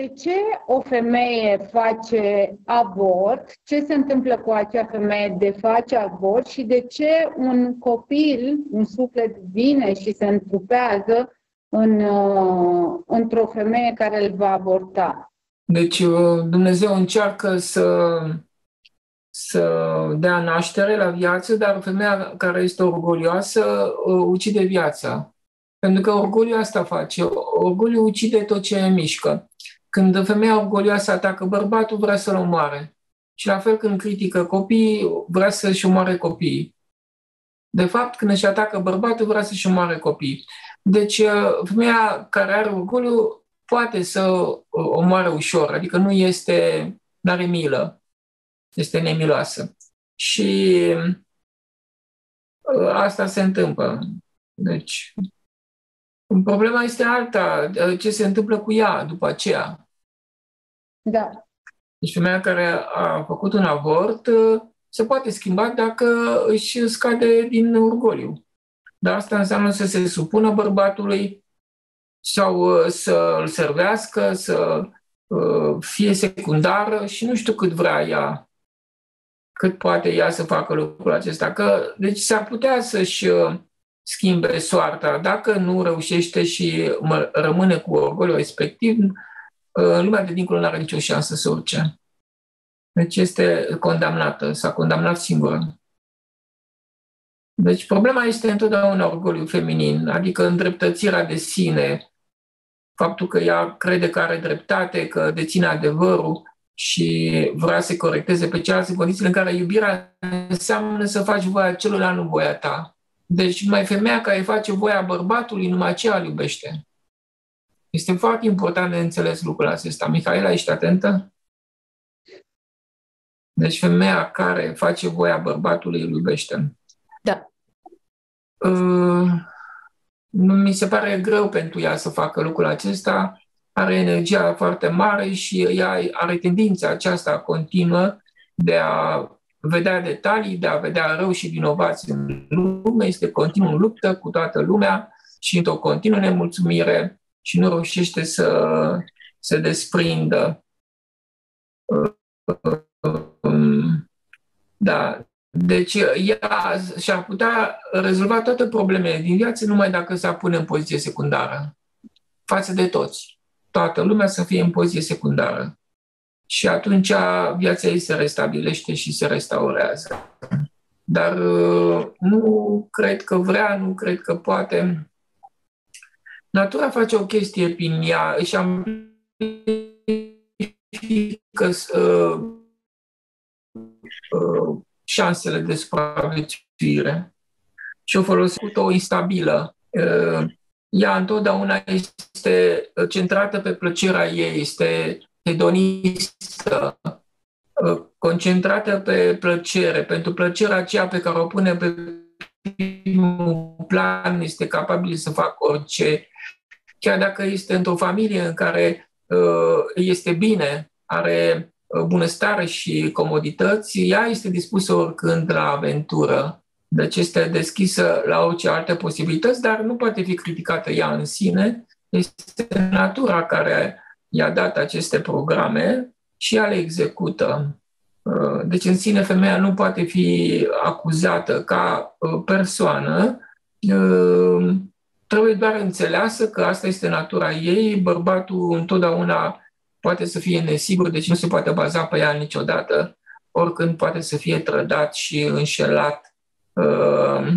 de ce o femeie face avort, ce se întâmplă cu acea femeie de face avort și de ce un copil, un suflet vine și se întrupează în, uh, într-o femeie care îl va aborta. Deci uh, Dumnezeu încearcă să, să dea naștere la viață, dar femeia care este orgolioasă uh, ucide viața. Pentru că orgoliul asta face. Orgoliul ucide tot ce mișcă. Când femeia orgolioasă atacă bărbatul, vrea să-l omoare. Și la fel când critică copiii, vrea să-și omoare copiii. De fapt, când își atacă bărbatul, vrea să-și omoare copiii. Deci, uh, femeia care are orgoliu poate să uh, omoare ușor, adică nu este, nu are milă, este nemiloasă. Și uh, asta se întâmplă. Deci, problema este alta, ce se întâmplă cu ea după aceea. Da. Deci femeia care a făcut un avort se poate schimba dacă își scade din orgoliu. Dar asta înseamnă să se supună bărbatului sau uh, să îl servească, să uh, fie secundară și nu știu cât vrea ea, cât poate ea să facă lucrul acesta. Că, deci s-ar putea să-și uh, schimbe soarta. Dacă nu reușește și rămâne cu orgoliu respectiv, în lumea de dincolo nu are nicio șansă să urce. Deci este condamnată, s-a condamnat singură. Deci problema este întotdeauna orgoliu feminin, adică îndreptățirea de sine, faptul că ea crede că are dreptate, că deține adevărul și vrea să corecteze pe cealaltă condițiile în care iubirea înseamnă să faci voia celuilalt, nu voia ta. Deci mai femeia care face voia bărbatului, numai aceea îl iubește. Este foarte important de înțeles lucrul acesta. Mihaela, ești atentă? Deci femeia care face voia bărbatului îl iubește. Da. Uh, nu mi se pare greu pentru ea să facă lucrul acesta. Are energia foarte mare și ea are tendința aceasta continuă de a vedea detalii, de a vedea rău și vinovați în lume. Este continuu în luptă cu toată lumea și într-o continuă nemulțumire și nu reușește să se desprindă. Da, deci ea și-ar putea rezolva toate problemele din viață numai dacă s-ar pune în poziție secundară față de toți. Toată lumea să fie în poziție secundară. Și atunci viața ei se restabilește și se restaurează. Dar nu cred că vrea, nu cred că poate. Natura face o chestie prin ea, își amplifică uh, uh, șansele de supraviețuire și o folosit o instabilă. Ea întotdeauna este centrată pe plăcerea ei, este hedonistă, concentrată pe plăcere, pentru plăcerea aceea pe care o pune pe primul plan, este capabil să facă orice, chiar dacă este într-o familie în care este bine, are Uh, bunăstare și comodități, ea este dispusă oricând la aventură. Deci este deschisă la orice alte posibilități, dar nu poate fi criticată ea în sine. Este natura care i-a dat aceste programe și ea le execută. Uh, deci în sine femeia nu poate fi acuzată ca uh, persoană, trebuie doar înțeleasă că asta este natura ei, bărbatul întotdeauna poate să fie nesigur, deci nu se poate baza pe ea niciodată, oricând poate să fie trădat și înșelat. Uh,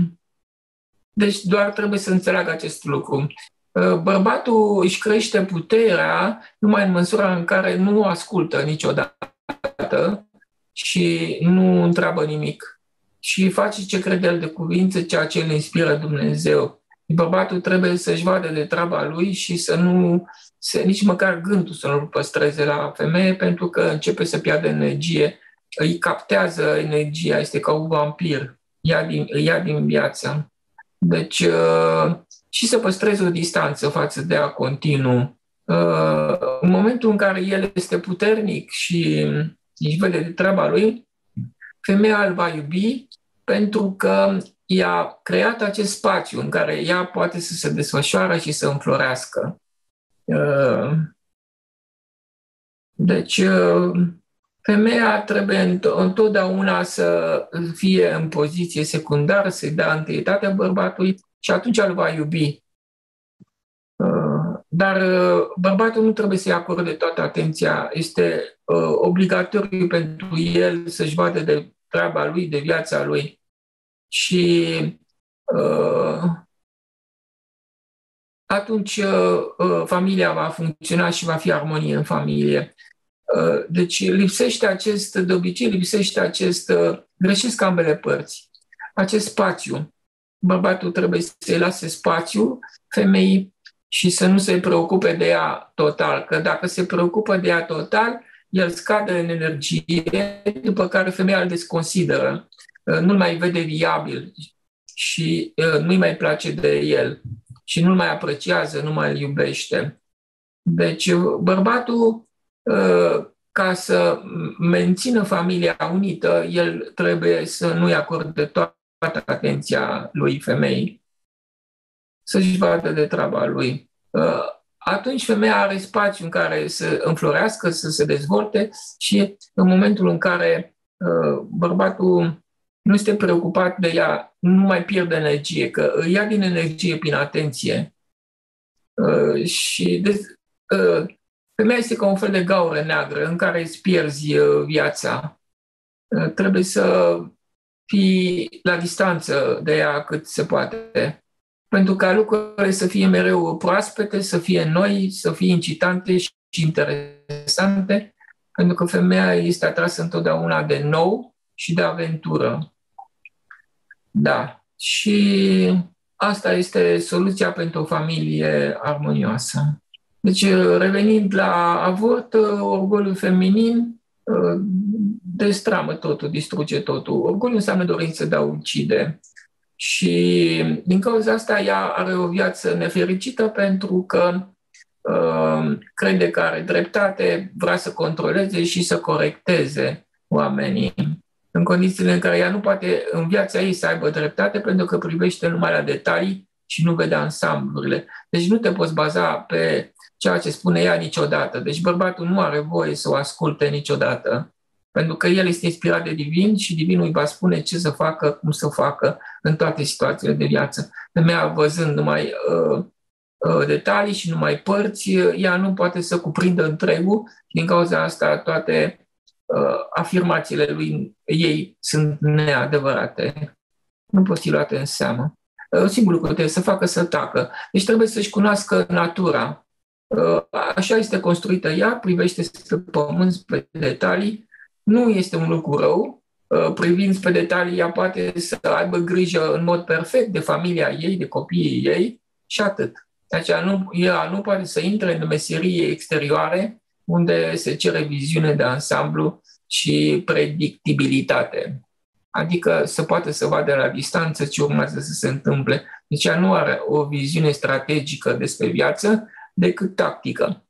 deci doar trebuie să înțeleagă acest lucru. Uh, bărbatul își crește puterea numai în măsura în care nu ascultă niciodată și nu întreabă nimic. Și face ce crede el de cuvință, ceea ce îl inspiră Dumnezeu. Bărbatul trebuie să-și vadă de treaba lui și să nu să, nici măcar gândul să nu-l păstreze la femeie, pentru că începe să piardă energie, îi captează energia, este ca un vampir, ia din, ia din viață. Deci, uh, și să păstreze o distanță față de a continuu. Uh, în momentul în care el este puternic și își vede de treaba lui, femeia îl va iubi pentru că i-a creat acest spațiu în care ea poate să se desfășoare și să înflorească. Uh, Deci, femeia trebuie întotdeauna să fie în poziție secundară, să-i dea întâietate bărbatului și atunci îl va iubi. Dar bărbatul nu trebuie să-i acorde toată atenția. Este obligatoriu pentru el să-și vadă de treaba lui, de viața lui. Și atunci familia va funcționa și va fi armonie în familie. Uh, deci lipsește acest, de obicei lipsește acest, uh, greșesc ambele părți, acest spațiu. Bărbatul trebuie să-i lase spațiu femeii și să nu se preocupe de ea total, că dacă se preocupă de ea total, el scade în energie, după care femeia îl desconsideră, uh, nu-l mai vede viabil și nu-i mai place de el și nu-l mai apreciază, nu mai îl iubește. Deci bărbatul ca să mențină familia unită, el trebuie să nu-i acorde toată atenția lui femei, să-și vadă de treaba lui. Atunci femeia are spațiu în care să înflorească, să se dezvolte și în momentul în care bărbatul nu este preocupat de ea, nu mai pierde energie, că îi ia din energie prin atenție. Și de, Femeia este ca un fel de gaură neagră în care îți pierzi uh, viața. Uh, trebuie să fii la distanță de ea cât se poate. Pentru ca lucrurile să fie mereu proaspete, să fie noi, să fie incitante și interesante, pentru că femeia este atrasă întotdeauna de nou și de aventură. Da. Și asta este soluția pentru o familie armonioasă. Deci, uh, revenind la avort, uh, orgoliul feminin uh, destramă totul, distruge totul. Orgoliul înseamnă dorință de a ucide. Și din cauza asta ea are o viață nefericită pentru că uh, crede că are dreptate, vrea să controleze și să corecteze oamenii. În condițiile în care ea nu poate în viața ei să aibă dreptate pentru că privește numai la detalii și nu vede ansamblurile. Deci nu te poți baza pe ceea ce spune ea niciodată. Deci bărbatul nu are voie să o asculte niciodată, pentru că el este inspirat de divin și divinul îi va spune ce să facă, cum să facă în toate situațiile de viață. Femeia văzând numai uh, uh, detalii și numai părți, ea nu poate să cuprindă întregul și din cauza asta toate uh, afirmațiile lui ei sunt neadevărate. Nu pot fi luate în seamă. Uh, singurul lucru trebuie să facă să tacă. Deci trebuie să-și cunoască natura, Uh, așa este construită ea, privește spre pământ, spre detalii. Nu este un lucru rău. Uh, privind spre detalii, ea poate să aibă grijă în mod perfect de familia ei, de copiii ei și atât. Deci nu, ea nu poate să intre în meserie exterioare unde se cere viziune de ansamblu și predictibilitate. Adică să poate să vadă la distanță ce urmează să se întâmple. Deci ea nu are o viziune strategică despre viață, decât tactică.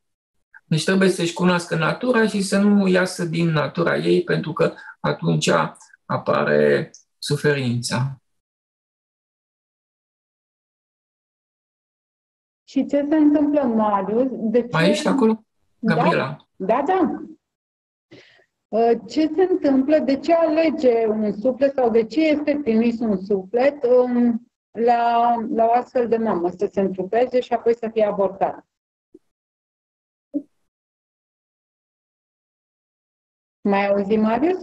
Deci trebuie să-și cunoască natura și să nu iasă din natura ei, pentru că atunci apare suferința. Și ce se întâmplă, Marius? De ce... Mai ești acolo, Gabriela? Da, da. da. Ce se întâmplă? De ce alege un suflet sau de ce este trimis un suflet um, la, la o astfel de mamă să se întrupeze și apoi să fie abortat? Mai auzi, Marius?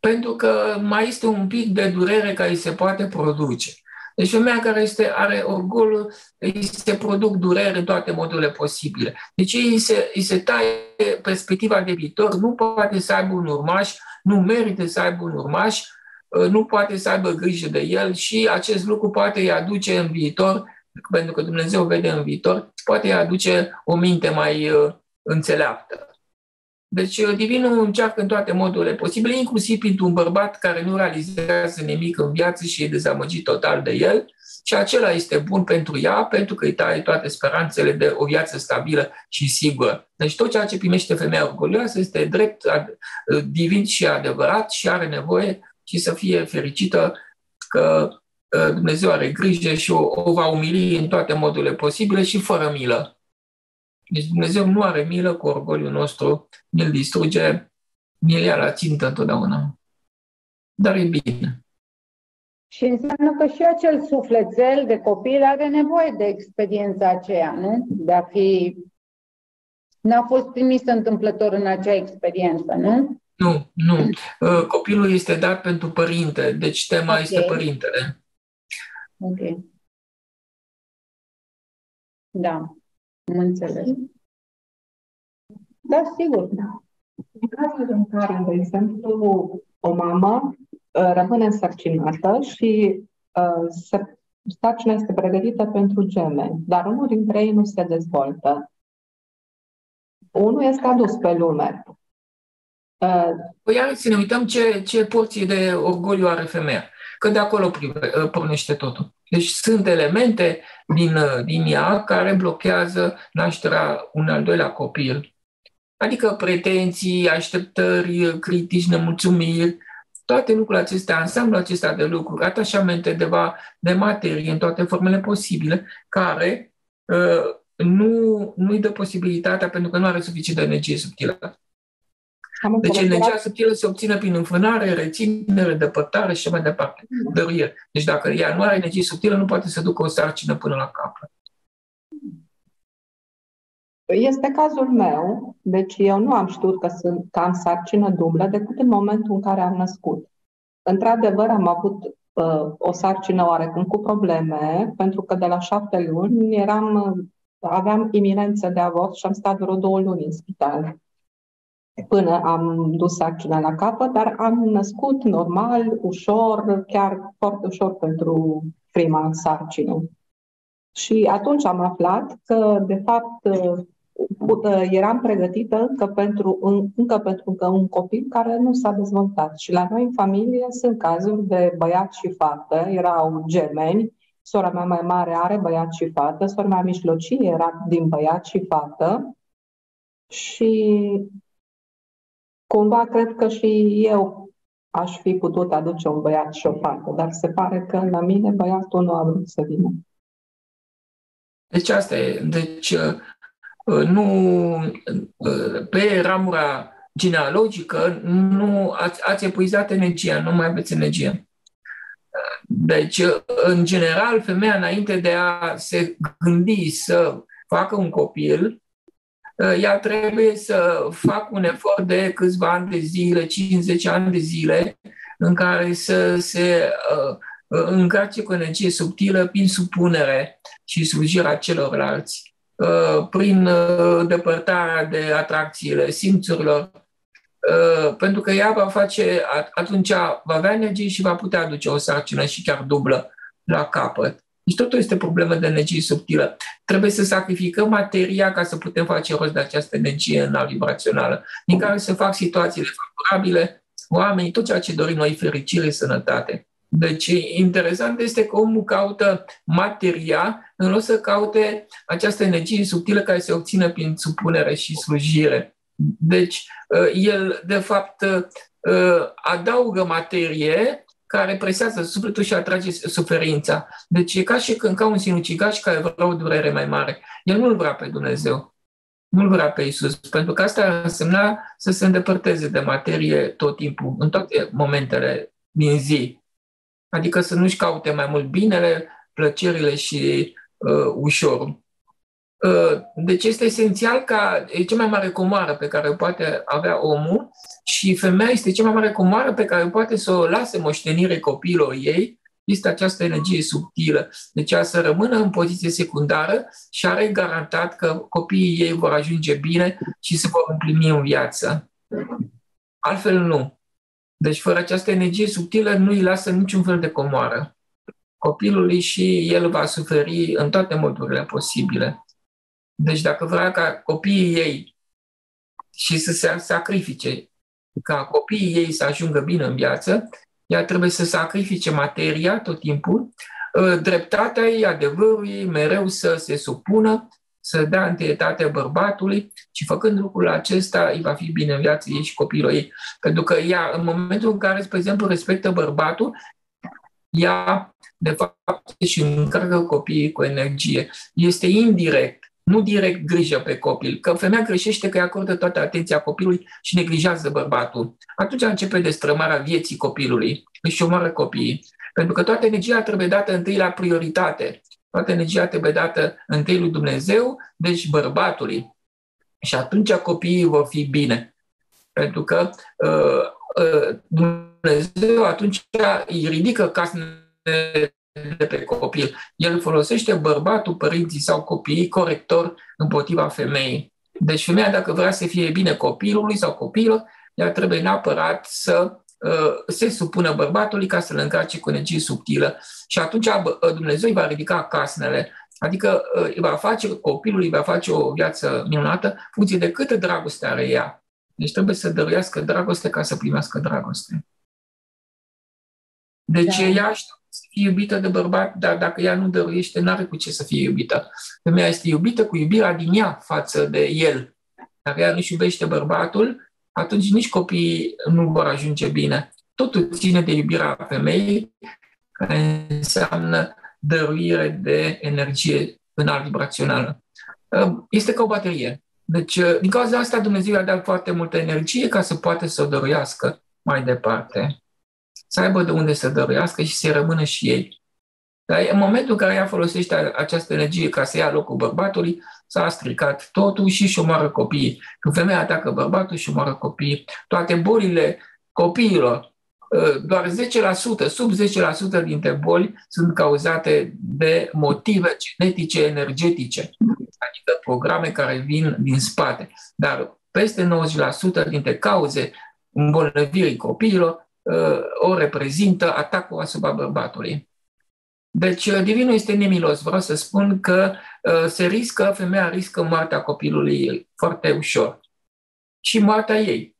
Pentru că mai este un pic de durere care se poate produce. Deci femeia care este, are orgolul, îi se produc durere în toate modurile posibile. Deci îi se, îi se taie perspectiva de viitor, nu poate să aibă un urmaș, nu merită să aibă un urmaș, nu poate să aibă grijă de el și acest lucru poate îi aduce în viitor pentru că Dumnezeu vede în viitor, poate îi aduce o minte mai uh, înțeleaptă. Deci uh, Divinul încearcă în toate modurile posibile, inclusiv pentru un bărbat care nu realizează nimic în viață și e dezamăgit total de el și acela este bun pentru ea pentru că îi taie toate speranțele de o viață stabilă și sigură. Deci tot ceea ce primește femeia orgolioasă este drept, uh, divin și adevărat și are nevoie și să fie fericită că Dumnezeu are grijă și o, o va umili în toate modurile posibile și fără milă. Deci Dumnezeu nu are milă cu orgoliul nostru, ne-l distruge, ne ia la țintă întotdeauna. Dar e bine. Și înseamnă că și acel sufletel de copil are nevoie de experiența aceea, nu? De a fi... N-a fost trimis întâmplător în acea experiență, nu? Nu, nu. Uh, copilul este dat pentru părinte, deci tema okay. este părintele. Ok. Da, am înțeles. Da, sigur. În cazul în care, de exemplu, o mamă uh, rămâne însărcinată și uh, se, sarcina este pregătită pentru gemeni, dar unul dintre ei nu se dezvoltă. Unul este adus pe lume. Uh, păi să ne uităm ce, ce porție de orgoliu are femeia, că de acolo uh, pornește totul. Deci sunt elemente din, uh, din ea care blochează nașterea un al doilea copil. Adică pretenții, așteptări, critici, nemulțumiri, toate lucrurile acestea, ansamblul acesta de lucruri, atașamente de, va, de materie în toate formele posibile, care uh, nu, nu-i dă posibilitatea pentru că nu are suficient de energie subtilă. Deci energia subtilă se obține prin înfrânare, reținere, depărtare și mai departe, mm. dăruire. Deci dacă ea nu are energie subtilă, nu poate să ducă o sarcină până la capăt. Este cazul meu, deci eu nu am știut că, sunt, că am sarcină dublă decât în momentul în care am născut. Într-adevăr, am avut uh, o sarcină oarecum cu probleme, pentru că de la șapte luni eram, aveam iminență de avort și am stat vreo două luni în spital până am dus sarcina la capăt, dar am născut normal, ușor, chiar foarte ușor pentru prima sarcină. Și atunci am aflat că, de fapt, eram pregătită încă pentru, încă pentru încă un copil care nu s-a dezvoltat. Și la noi în familie sunt cazuri de băiat și fată, erau gemeni, sora mea mai mare are băiat și fată, sora mea mijlocie era din băiat și fată și Cumva cred că și eu aș fi putut aduce un băiat și o fată, dar se pare că la mine băiatul nu a vrut să vină. Deci asta e. Deci uh, nu uh, pe ramura genealogică nu ați, ați epuizat energia, nu mai aveți energie. Deci, în general, femeia înainte de a se gândi să facă un copil, Uh, ea trebuie să facă un efort de câțiva ani de zile, 50 ani de zile, în care să se uh, uh, încarce cu energie subtilă prin supunere și slujirea celorlalți, prin depărtarea de atracțiile simțurilor, pentru că ea va face, atunci va avea energie și va putea aduce o sarcină și chiar dublă la capăt. Deci totul este problemă de energie subtilă. Trebuie să sacrificăm materia ca să putem face rost de această energie înalt vibrațională, din care se fac situații favorabile, oamenii, tot ceea ce dorim noi, fericire, sănătate. Deci, interesant este că omul caută materia în loc să caute această energie subtilă care se obține prin supunere și slujire. Deci, el, de fapt, adaugă materie care presează sufletul și atrage suferința. Deci e ca și când ca un sinucigaș care vrea o durere mai mare. El nu-L vrea pe Dumnezeu. Nu-L vrea pe Isus, pentru că asta însemna să se îndepărteze de materie tot timpul, în toate momentele din zi. Adică să nu-și caute mai mult binele, plăcerile și uh, ușorul. Uh, deci este esențial ca e cea mai mare comoară pe care o poate avea omul și femeia este cea mai mare comoară pe care poate să o lase moștenire copiilor ei, este această energie subtilă. Deci a să rămână în poziție secundară și are garantat că copiii ei vor ajunge bine și se vor împlini în viață. Altfel nu. Deci fără această energie subtilă nu îi lasă niciun fel de comoară copilului și el va suferi în toate modurile posibile. Deci dacă vrea ca copiii ei și să se sacrifice, ca copiii ei să ajungă bine în viață, ea trebuie să sacrifice materia tot timpul, ă, dreptatea ei, adevărul ei, mereu să se supună, să dea întâietate bărbatului și făcând lucrul acesta, îi va fi bine în viață ei și copilul ei. Pentru că ea, în momentul în care, spre exemplu, respectă bărbatul, ea, de fapt, și încarcă copiii cu energie. Este indirect nu direct grijă pe copil, că femeia greșește că îi acordă toată atenția copilului și neglijează bărbatul. Atunci începe destrămarea vieții copilului, își omoară copiii. Pentru că toată energia trebuie dată întâi la prioritate. Toată energia trebuie dată întâi lui Dumnezeu, deci bărbatului. Și atunci copiii vor fi bine. Pentru că uh, uh, Dumnezeu atunci îi ridică casele de pe copil. El folosește bărbatul, părinții sau copiii corector împotriva femeii. Deci femeia, dacă vrea să fie bine copilului sau copilul, ea trebuie neapărat să uh, se supună bărbatului ca să-l încarce cu energie subtilă și atunci uh, Dumnezeu îi va ridica casnele, adică uh, îi va face, copilul îi va face o viață minunată funcție de câtă dragoste are ea. Deci trebuie să dăruiască dragoste ca să primească dragoste. Deci da. ea știe să fie iubită de bărbat, dar dacă ea nu dăruiește, nu are cu ce să fie iubită. Femeia este iubită cu iubirea din ea față de el. Dacă ea nu-și iubește bărbatul, atunci nici copiii nu vor ajunge bine. Totul ține de iubirea femeii, care înseamnă dăruire de energie înalt vibrațională. Este ca o baterie. Deci, din cauza asta, Dumnezeu a dat foarte multă energie ca să poată să o dăruiască mai departe să aibă de unde să dăruiască și să rămână și ei. Dar în momentul în care ea folosește această energie ca să ia locul bărbatului, s-a stricat totul și își omoară copiii. Când femeia atacă bărbatul și omoară copiii, toate bolile copiilor, ă, doar 10%, sub 10% dintre boli sunt cauzate de motive genetice, energetice, adică programe care vin din spate. Dar peste 90% dintre cauze îmbolnăvirii copiilor o reprezintă atacul asupra bărbatului. Deci, uh, divinul este nemilos. Vreau să spun că uh, se riscă, femeia riscă moartea copilului foarte ușor. Și moartea ei.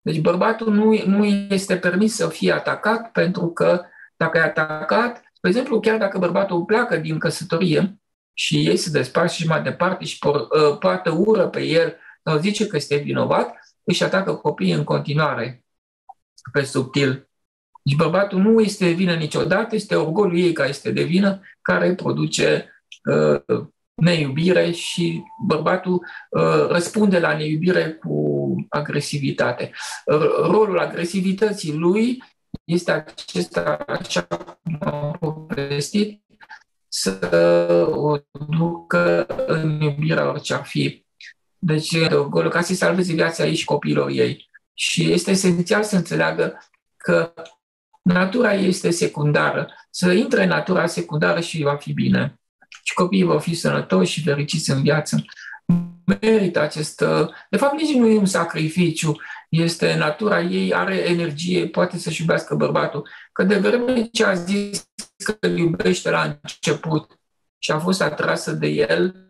Deci bărbatul nu, nu este permis să fie atacat pentru că dacă e atacat, de exemplu, chiar dacă bărbatul pleacă din căsătorie și ei se despart și mai departe și por, uh, poartă ură pe el sau zice că este vinovat, își atacă copiii în continuare pe subtil. Deci bărbatul nu este vină niciodată, este orgoliul ei care este de vină, care produce uh, neiubire și bărbatul uh, răspunde la neiubire cu agresivitate. Rolul agresivității lui este acesta, așa cum am povestit, să o ducă în iubirea orice ar fi. Deci, orgoliu, ca să-i salveze viața ei și copiilor ei. Și este esențial să înțeleagă că natura este secundară. Să intre în natura secundară și va fi bine. Și copiii vor fi sănătoși și fericiți în viață. Merită acest... De fapt, nici nu e un sacrificiu. Este natura ei, are energie, poate să-și iubească bărbatul. Că de vreme ce a zis că îl iubește la început și a fost atrasă de el,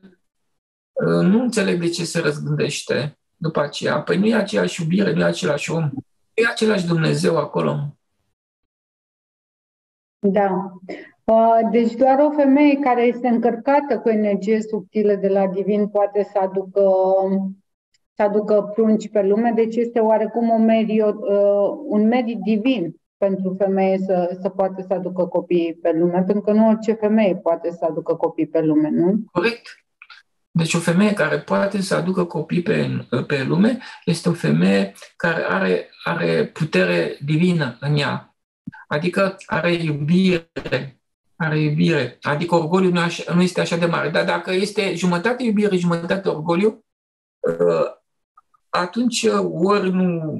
nu înțeleg de ce se răzgândește după aceea. Păi nu e aceeași iubire, nu e același om. Nu e același Dumnezeu acolo. Da. Deci doar o femeie care este încărcată cu energie subtilă de la divin poate să aducă, să aducă prunci pe lume, deci este oarecum un mediu, un mediu divin pentru femeie să, să poată să aducă copii pe lume, pentru că nu orice femeie poate să aducă copii pe lume, nu? Corect. Deci o femeie care poate să aducă copii pe, pe lume este o femeie care are, are putere divină în ea. Adică are iubire, are iubire. Adică orgoliu nu, așa, nu este așa de mare. Dar dacă este jumătate iubire, jumătate orgoliu, uh, atunci uh, ori nu,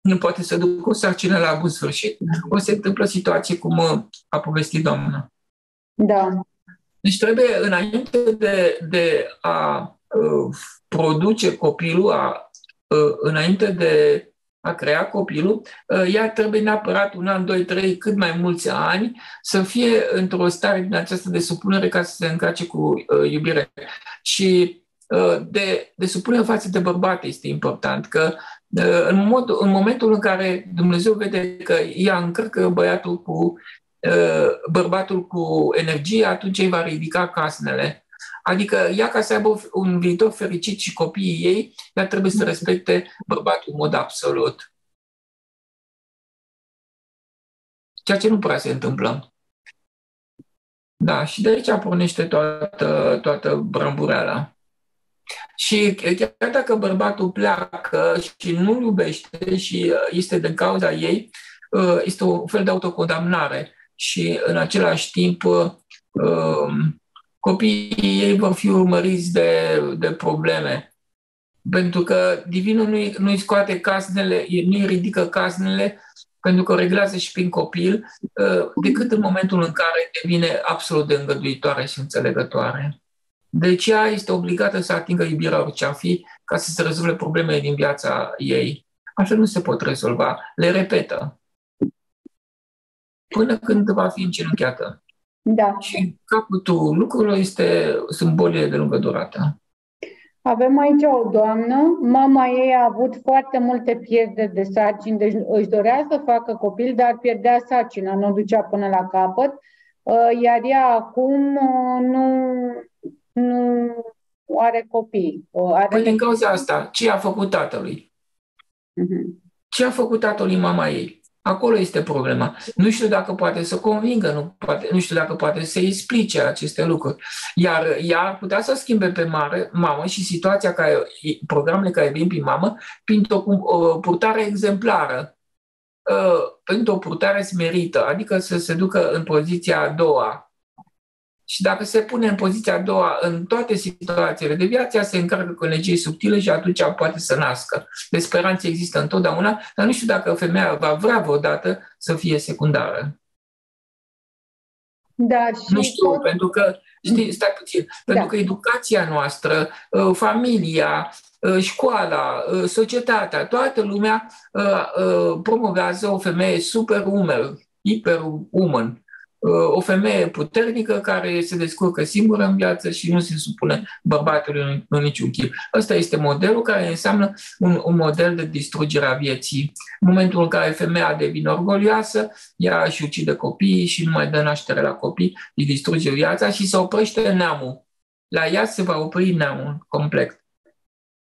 nu poate să ducă o sarcină la bun sfârșit, o se întâmplă situații cum uh, a povestit doamna. Da. Deci trebuie, înainte de, de a uh, produce copilul, a, uh, înainte de a crea copilul, uh, ea trebuie neapărat un an, doi, trei, cât mai mulți ani să fie într-o stare din aceasta de supunere ca să se încace cu uh, iubire. Și uh, de, de supunere față de bărbat este important, că uh, în, mod, în momentul în care Dumnezeu vede că ea încărcă băiatul cu Uh, bărbatul cu energie, atunci îi va ridica casnele. Adică ea ca să aibă un viitor fericit și copiii ei, ea trebuie să respecte bărbatul în mod absolut. Ceea ce nu prea se întâmplă. Da, și de aici pornește toată, toată brambureala. Și chiar dacă bărbatul pleacă și nu iubește și uh, este din cauza ei, uh, este un fel de autocondamnare și în același timp uh, um, copiii ei vor fi urmăriți de, de probleme. Pentru că divinul nu-i, nu-i scoate casnele, nu-i ridică casnele pentru că o reglează și prin copil, decât în momentul în care devine absolut de îngăduitoare și înțelegătoare. Deci ea este obligată să atingă iubirea orice ar fi ca să se rezolve problemele din viața ei. Așa nu se pot rezolva. Le repetă. Până când va fi încerchiată. Da. Și capătul lucrurilor este, sunt bolile de lungă durată. Avem aici o doamnă, mama ei a avut foarte multe pierderi de sarcini, deci își dorea să facă copil, dar pierdea sarcina, nu ducea până la capăt, uh, iar ea acum uh, nu, nu are copii. Are păi din cauza asta, ce a făcut tatălui? Uh-huh. Ce a făcut tatălui mama ei? Acolo este problema. Nu știu dacă poate să convingă, nu, poate, nu știu dacă poate să explice aceste lucruri. Iar ea ar putea să schimbe pe mare, mamă și situația care, programele care vin prin mamă, prin o, o purtare exemplară, uh, o purtare smerită, adică să se ducă în poziția a doua, și dacă se pune în poziția a doua în toate situațiile de viață, se încarcă cu energie subtilă și atunci poate să nască. De speranță există întotdeauna, dar nu știu dacă femeia va vrea vreodată să fie secundară. Da, și nu știu, tot... pentru că, știi, stai puțin, da. pentru că educația noastră, uh, familia, uh, școala, uh, societatea, toată lumea promovează o femeie superwoman, hiperwoman, o femeie puternică care se descurcă singură în viață și nu se supune bărbatului în, în niciun chip. Ăsta este modelul care înseamnă un, un model de distrugere a vieții. În momentul în care femeia devine orgolioasă, ea își ucide copiii și nu mai dă naștere la copii, îi distruge viața și se oprește neamul. La ea se va opri neamul complet.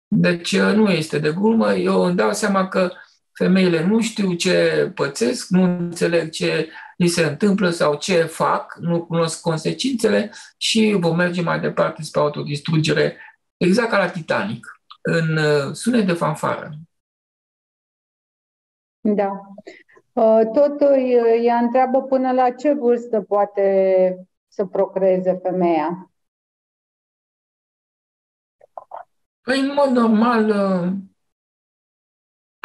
Deci nu este de glumă. Eu îmi dau seama că femeile nu știu ce pățesc, nu înțeleg ce li se întâmplă sau ce fac, nu cunosc consecințele și vom merge mai departe spre autodistrugere, exact ca la Titanic, în uh, sunet de fanfară. Da. Uh, tot uh, ea întreabă până la ce vârstă poate să procreeze femeia. Păi, în mod normal,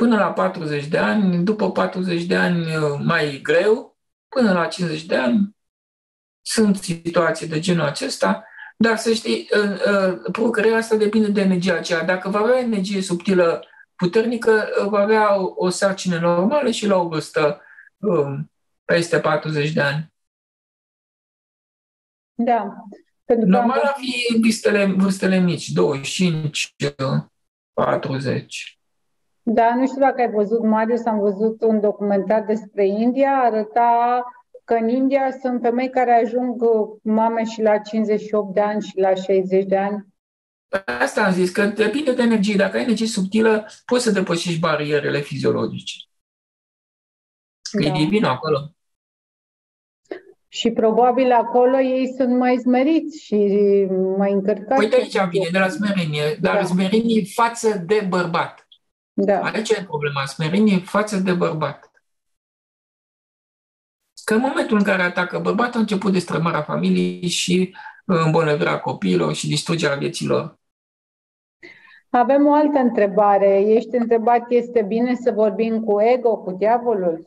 până la 40 de ani, după 40 de ani mai greu, până la 50 de ani. Sunt situații de genul acesta, dar să știi, procrearea asta depinde de energia aceea. Dacă va avea energie subtilă puternică, va avea o, o sarcină normală și la o vârstă um, peste 40 de ani. Da. Pentru Normal ar fi vârstele, vârstele mici, 25, 40. Da, nu știu dacă ai văzut, Marius, am văzut un documentar despre India, arăta că în India sunt femei care ajung mame și la 58 de ani și la 60 de ani. Asta am zis, că depinde de energie. Dacă ai energie subtilă, poți să depășești barierele fiziologice. Că da. e divin acolo. Și probabil acolo ei sunt mai smeriți și mai încărcați. Păi de aici vine, de la smerenie, dar da. smerenie față de bărbat. Da. Aici e problema, smerenie față de bărbat. Că în momentul în care atacă bărbatul, a început destrămarea familiei și uh, îmbolnăvirea copiilor și distrugerea vieților. Avem o altă întrebare. Ești întrebat, este bine să vorbim cu ego, cu diavolul?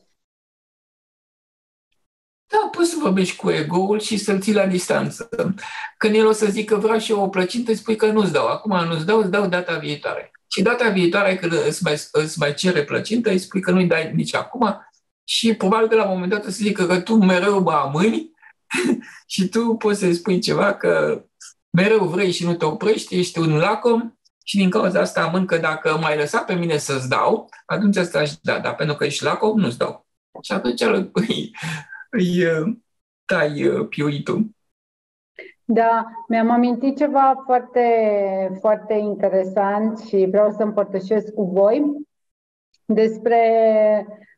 Da, poți să vorbești cu ego-ul și să-l ții la distanță. Când el o să zică vreau și eu o plăcintă, îi spui că nu-ți dau. Acum nu-ți dau, îți dau data viitoare. Și data viitoare, când îți mai, îți mai cere plăcintă, îi spui că nu-i dai nici acum și probabil că la un moment dat o să zică că tu mereu mă amâni și tu poți să-i spui ceva că mereu vrei și nu te oprești, ești un lacom și din cauza asta amân că dacă mai lăsa pe mine să-ți dau, atunci asta aș da, dar pentru că ești lacom, nu-ți dau. Și atunci îi, îi, îi tai uh, piuitul. Da, mi-am amintit ceva foarte, foarte interesant și vreau să împărtășesc cu voi despre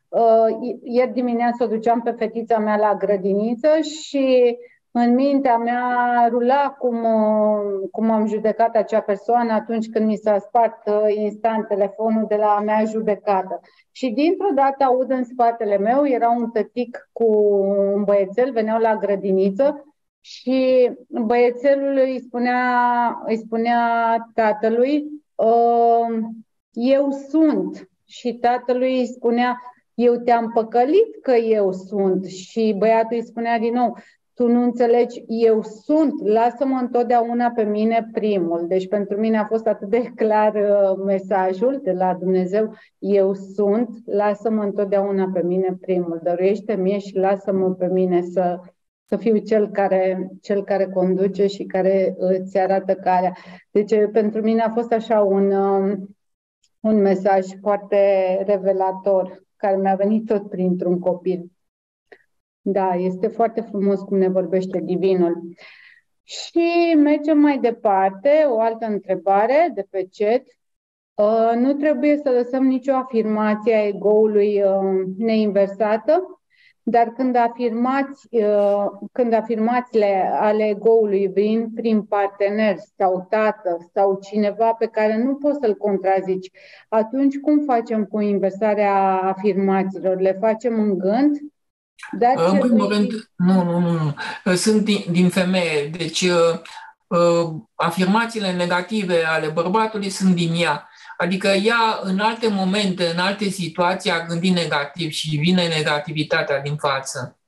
uh, ieri dimineață o duceam pe fetița mea la grădiniță și în mintea mea rula cum, cum am judecat acea persoană atunci când mi s-a spart uh, instant telefonul de la mea judecată. Și dintr-o dată aud în spatele meu, era un tătic cu un băiețel, veneau la grădiniță și băiețelul îi spunea, îi spunea tatălui, uh, eu sunt. Și tatălui îi spunea, eu te-am păcălit că eu sunt. Și băiatul îi spunea din nou, tu nu înțelegi, eu sunt, lasă-mă întotdeauna pe mine primul. Deci pentru mine a fost atât de clar uh, mesajul de la Dumnezeu, eu sunt, lasă-mă întotdeauna pe mine primul, dăruiește mie și lasă-mă pe mine să, să fiu cel care, cel care conduce și care îți arată calea. Deci pentru mine a fost așa un, um, un mesaj foarte revelator care mi-a venit tot printr-un copil. Da, este foarte frumos cum ne vorbește Divinul. Și mergem mai departe, o altă întrebare de pe chat. Uh, nu trebuie să lăsăm nicio afirmație a ego-ului uh, neinversată, dar când, afirmați, uh, când afirmațiile ale ego-ului vin prin partener sau tată sau cineva pe care nu poți să-l contrazici, atunci cum facem cu inversarea afirmațiilor? Le facem în gând dar în primul rând, nu, nu, nu, nu. Sunt din, din femeie, deci uh, uh, afirmațiile negative ale bărbatului sunt din ea. Adică ea, în alte momente, în alte situații, a gândit negativ și vine negativitatea din față.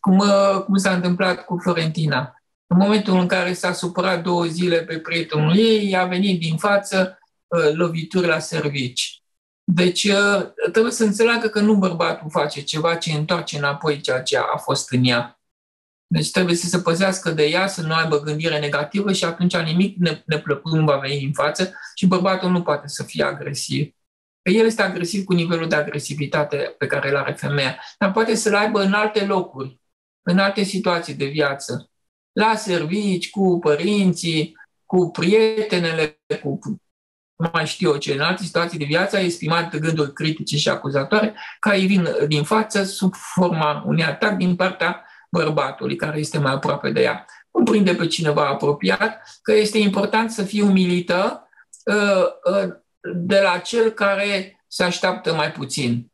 Cum, uh, cum s-a întâmplat cu Florentina. În momentul în care s-a supărat două zile pe prietenul ei, a venit din față uh, lovituri la servici. Deci uh, trebuie să înțeleagă că nu bărbatul face ceva ce întoarce înapoi ceea ce a fost în ea. Deci trebuie să se păzească de ea, să nu aibă gândire negativă și atunci nimic neplăcut nu va veni în față și bărbatul nu poate să fie agresiv. Că el este agresiv cu nivelul de agresivitate pe care îl are femeia, dar poate să-l aibă în alte locuri, în alte situații de viață. La servici, cu părinții, cu prietenele, cu mai știu eu ce, în alte situații de viață a exprimat gânduri critice și acuzatoare care îi vin din față sub forma unui atac din partea bărbatului care este mai aproape de ea. Nu prinde pe cineva apropiat că este important să fie umilită uh, uh, de la cel care se așteaptă mai puțin,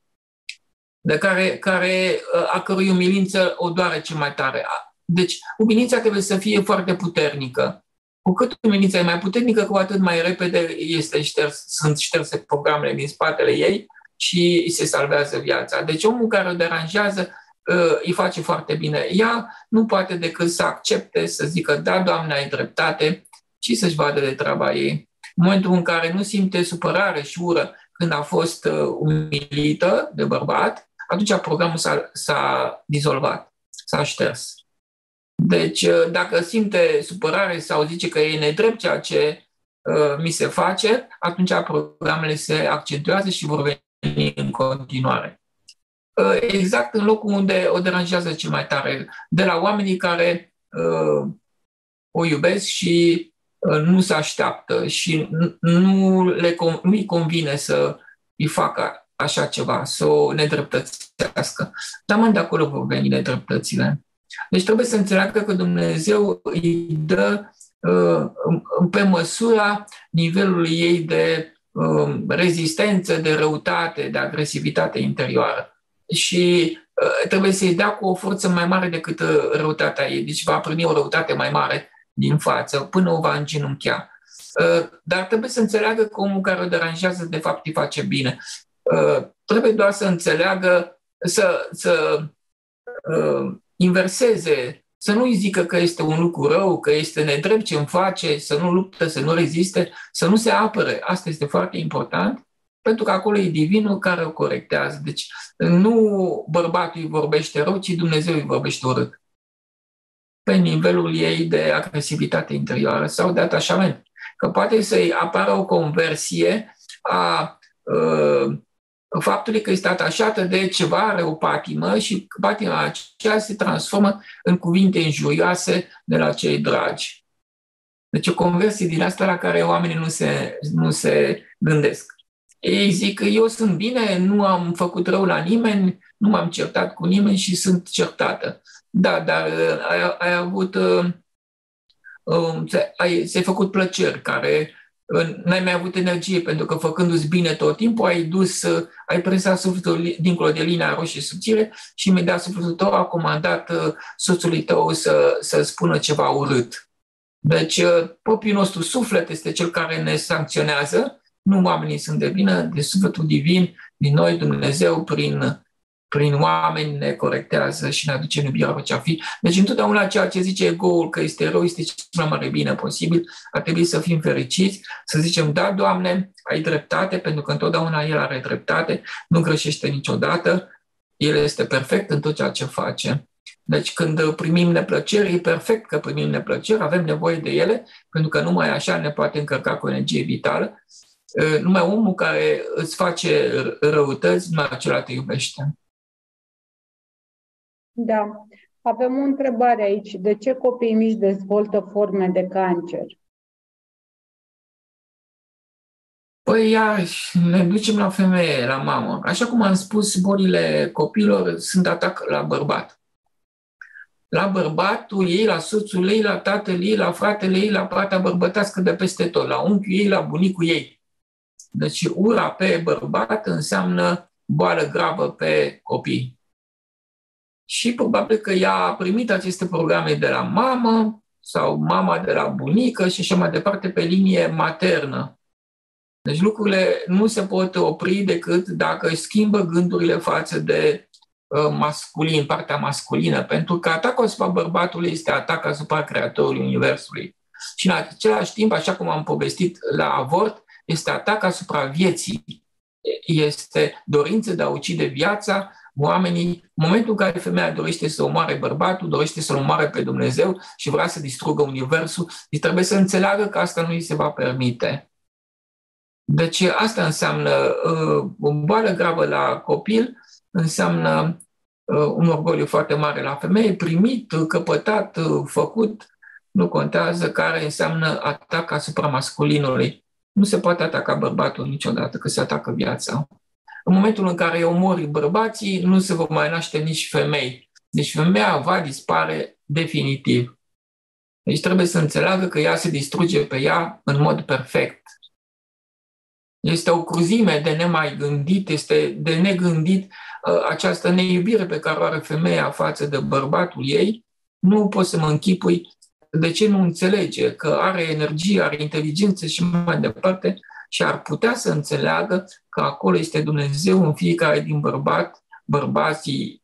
de care, care uh, a cărui umilință o doare ce mai tare. Deci, umilința trebuie să fie foarte puternică cu cât umilința e mai puternică, cu atât mai repede este șters, sunt șterse programele din spatele ei și îi se salvează viața. Deci omul care o deranjează uh, îi face foarte bine. Ea nu poate decât să accepte, să zică, da, Doamne, ai dreptate, și să-și vadă de treaba ei. În momentul în care nu simte supărare și ură când a fost uh, umilită de bărbat, atunci programul s-a, s-a dizolvat, s-a șters. Deci, uh, dacă simte supărare sau zice că e nedrept ceea ce uh, mi se face, atunci programele se accentuează și vor veni în continuare. Uh, exact în locul unde o deranjează cel mai tare, de la oamenii care uh, o iubesc și uh, nu se așteaptă și nu le, nu-i convine să îi facă așa ceva, să o nedreptățească. Dar mai de acolo vor veni nedreptățile. Deci trebuie să înțeleagă că Dumnezeu îi dă uh, pe măsura nivelului ei de uh, rezistență, de răutate, de agresivitate interioară. Și uh, trebuie să-i dea cu o forță mai mare decât răutatea ei. Deci va primi o răutate mai mare din față, până o va îngenunchea. Dar trebuie să înțeleagă că omul care o deranjează, de fapt, îi face bine. Trebuie doar să înțeleagă, să, să inverseze, să nu-i zică că este un lucru rău, că este nedrept ce îmi face, să nu luptă, să nu reziste, să nu se apere. Asta este foarte important, pentru că acolo e divinul care o corectează. Deci nu bărbatul îi vorbește rău, ci Dumnezeu îi vorbește urât. Pe nivelul ei de agresivitate interioară sau de atașament. Că poate să-i apară o conversie a uh, faptului că este atașată de ceva, are o patimă și patima aceea se transformă în cuvinte injurioase de la cei dragi. Deci o conversie din asta la care oamenii nu se, nu se gândesc. Ei zic că eu sunt bine, nu am făcut rău la nimeni, nu m-am certat cu nimeni și sunt certată. Da, dar uh, ai, ai avut, uh, um, ai, ți-ai făcut plăceri care n-ai mai avut energie pentru că făcându-ți bine tot timpul ai dus, ai presat sufletul dincolo de linia roșie subțire și imediat sufletul tău a comandat soțului tău să, să spună ceva urât. Deci propriul nostru suflet este cel care ne sancționează, nu oamenii sunt de vină, de sufletul divin, din noi Dumnezeu prin prin oameni ne corectează și ne aduce în iubirea ce fi. Deci întotdeauna ceea ce zice ego că este rău este cel mai mare bine posibil, ar trebui să fim fericiți, să zicem, da, Doamne, ai dreptate, pentru că întotdeauna El are dreptate, nu greșește niciodată, El este perfect în tot ceea ce face. Deci când primim neplăceri, e perfect că primim neplăceri, avem nevoie de ele, pentru că numai așa ne poate încărca cu energie vitală. Numai omul care îți face răutăți, numai acela te iubește. Da. Avem o întrebare aici. De ce copiii mici dezvoltă forme de cancer? Păi ia, ne ducem la femeie, la mamă. Așa cum am spus, bolile copilor sunt atac la bărbat. La bărbatul ei, la soțul ei, la tatăl ei, la fratele ei, la partea bărbătească de peste tot, la unchiul ei, la bunicul ei. Deci ura pe bărbat înseamnă boală gravă pe copii și probabil că ea a primit aceste programe de la mamă sau mama de la bunică și așa mai departe pe linie maternă. Deci lucrurile nu se pot opri decât dacă își schimbă gândurile față de uh, masculin, partea masculină, pentru că atacul asupra bărbatului este atac asupra creatorului Universului. Și în același timp, așa cum am povestit la avort, este atac asupra vieții. Este dorință de a ucide viața, oamenii, în momentul în care femeia dorește să omoare bărbatul, dorește să-l omoare pe Dumnezeu și vrea să distrugă Universul, îi trebuie să înțeleagă că asta nu îi se va permite. Deci asta înseamnă uh, o boală gravă la copil, înseamnă uh, un orgoliu foarte mare la femeie, primit, căpătat, uh, făcut, nu contează, care înseamnă atac asupra masculinului. Nu se poate ataca bărbatul niciodată, că se atacă viața. În momentul în care omori bărbații, nu se vor mai naște nici femei. Deci femeia va dispare definitiv. Deci trebuie să înțeleagă că ea se distruge pe ea în mod perfect. Este o cruzime de nemai gândit, este de negândit uh, această neiubire pe care o are femeia față de bărbatul ei. Nu pot să mă închipui de ce nu înțelege că are energie, are inteligență și mai departe și ar putea să înțeleagă că acolo este Dumnezeu în fiecare din bărbat, bărbații,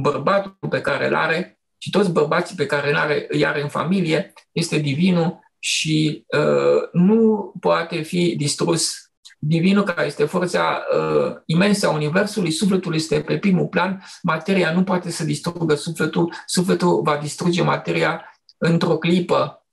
bărbatul pe care îl are și toți bărbații pe care îl are, îi are în familie, este divinul și uh, nu poate fi distrus. Divinul, care este forța uh, imensă a Universului, sufletul este pe primul plan, materia nu poate să distrugă sufletul, sufletul va distruge materia într-o clipă.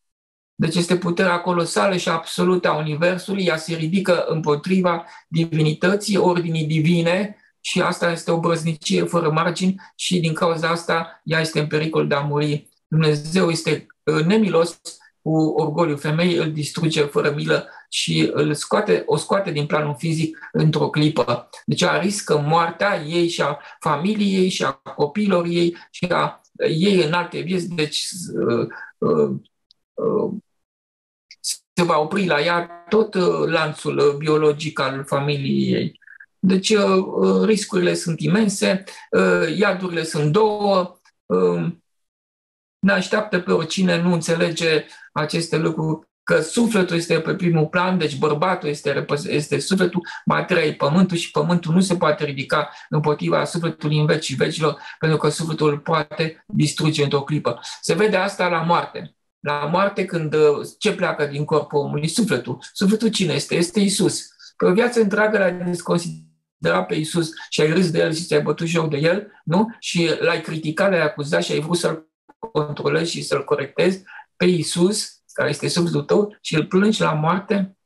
Deci este puterea colosală și absolută a Universului, ea se ridică împotriva divinității, ordinii divine și asta este o brăznicie fără margini și din cauza asta ea este în pericol de a muri. Dumnezeu este uh, nemilos cu orgoliul femeii, îl distruge fără milă și îl scoate, o scoate din planul fizic într-o clipă. Deci a riscă moartea ei și a familiei și a copiilor ei și a ei în alte vieți. Deci uh, uh, uh, se va opri la ea tot uh, lanțul uh, biologic al familiei ei. Deci uh, riscurile sunt imense, iardurile sunt două, um, ne așteaptă pe oricine nu înțelege aceste lucruri, că sufletul este pe primul plan, deci bărbatul este, este sufletul, materia e pământul și pământul nu se poate ridica împotriva sufletului în vecii vecilor, pentru că sufletul poate distruge într-o clipă. Se vede asta la moarte la moarte când uh, ce pleacă din corpul omului? Sufletul. Sufletul cine este? Este Isus. Pe o viață întreagă l-ai desconsiderat pe Isus și ai râs de el și ți-ai bătut joc de el, nu? Și l-ai criticat, l-ai acuzat și ai vrut să-l controlezi și să-l corectezi pe Isus, care este sufletul tău, și îl plângi la moarte.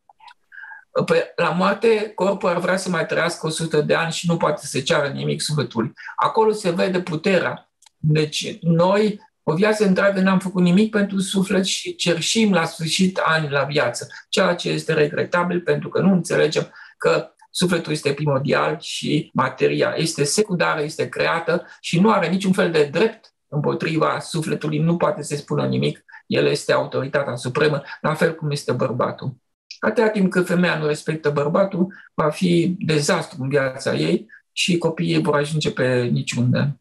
Pe, la moarte, corpul ar vrea să mai trăiască 100 de ani și nu poate să ceară nimic sufletului. Acolo se vede puterea. Deci noi o viață întreagă n-am făcut nimic pentru suflet și cerșim la sfârșit ani la viață, ceea ce este regretabil pentru că nu înțelegem că sufletul este primordial și materia este secundară, este creată și nu are niciun fel de drept împotriva sufletului, nu poate să spună nimic, el este autoritatea supremă, la fel cum este bărbatul. Atâta timp cât femeia nu respectă bărbatul, va fi dezastru în viața ei și copiii vor ajunge pe niciunde.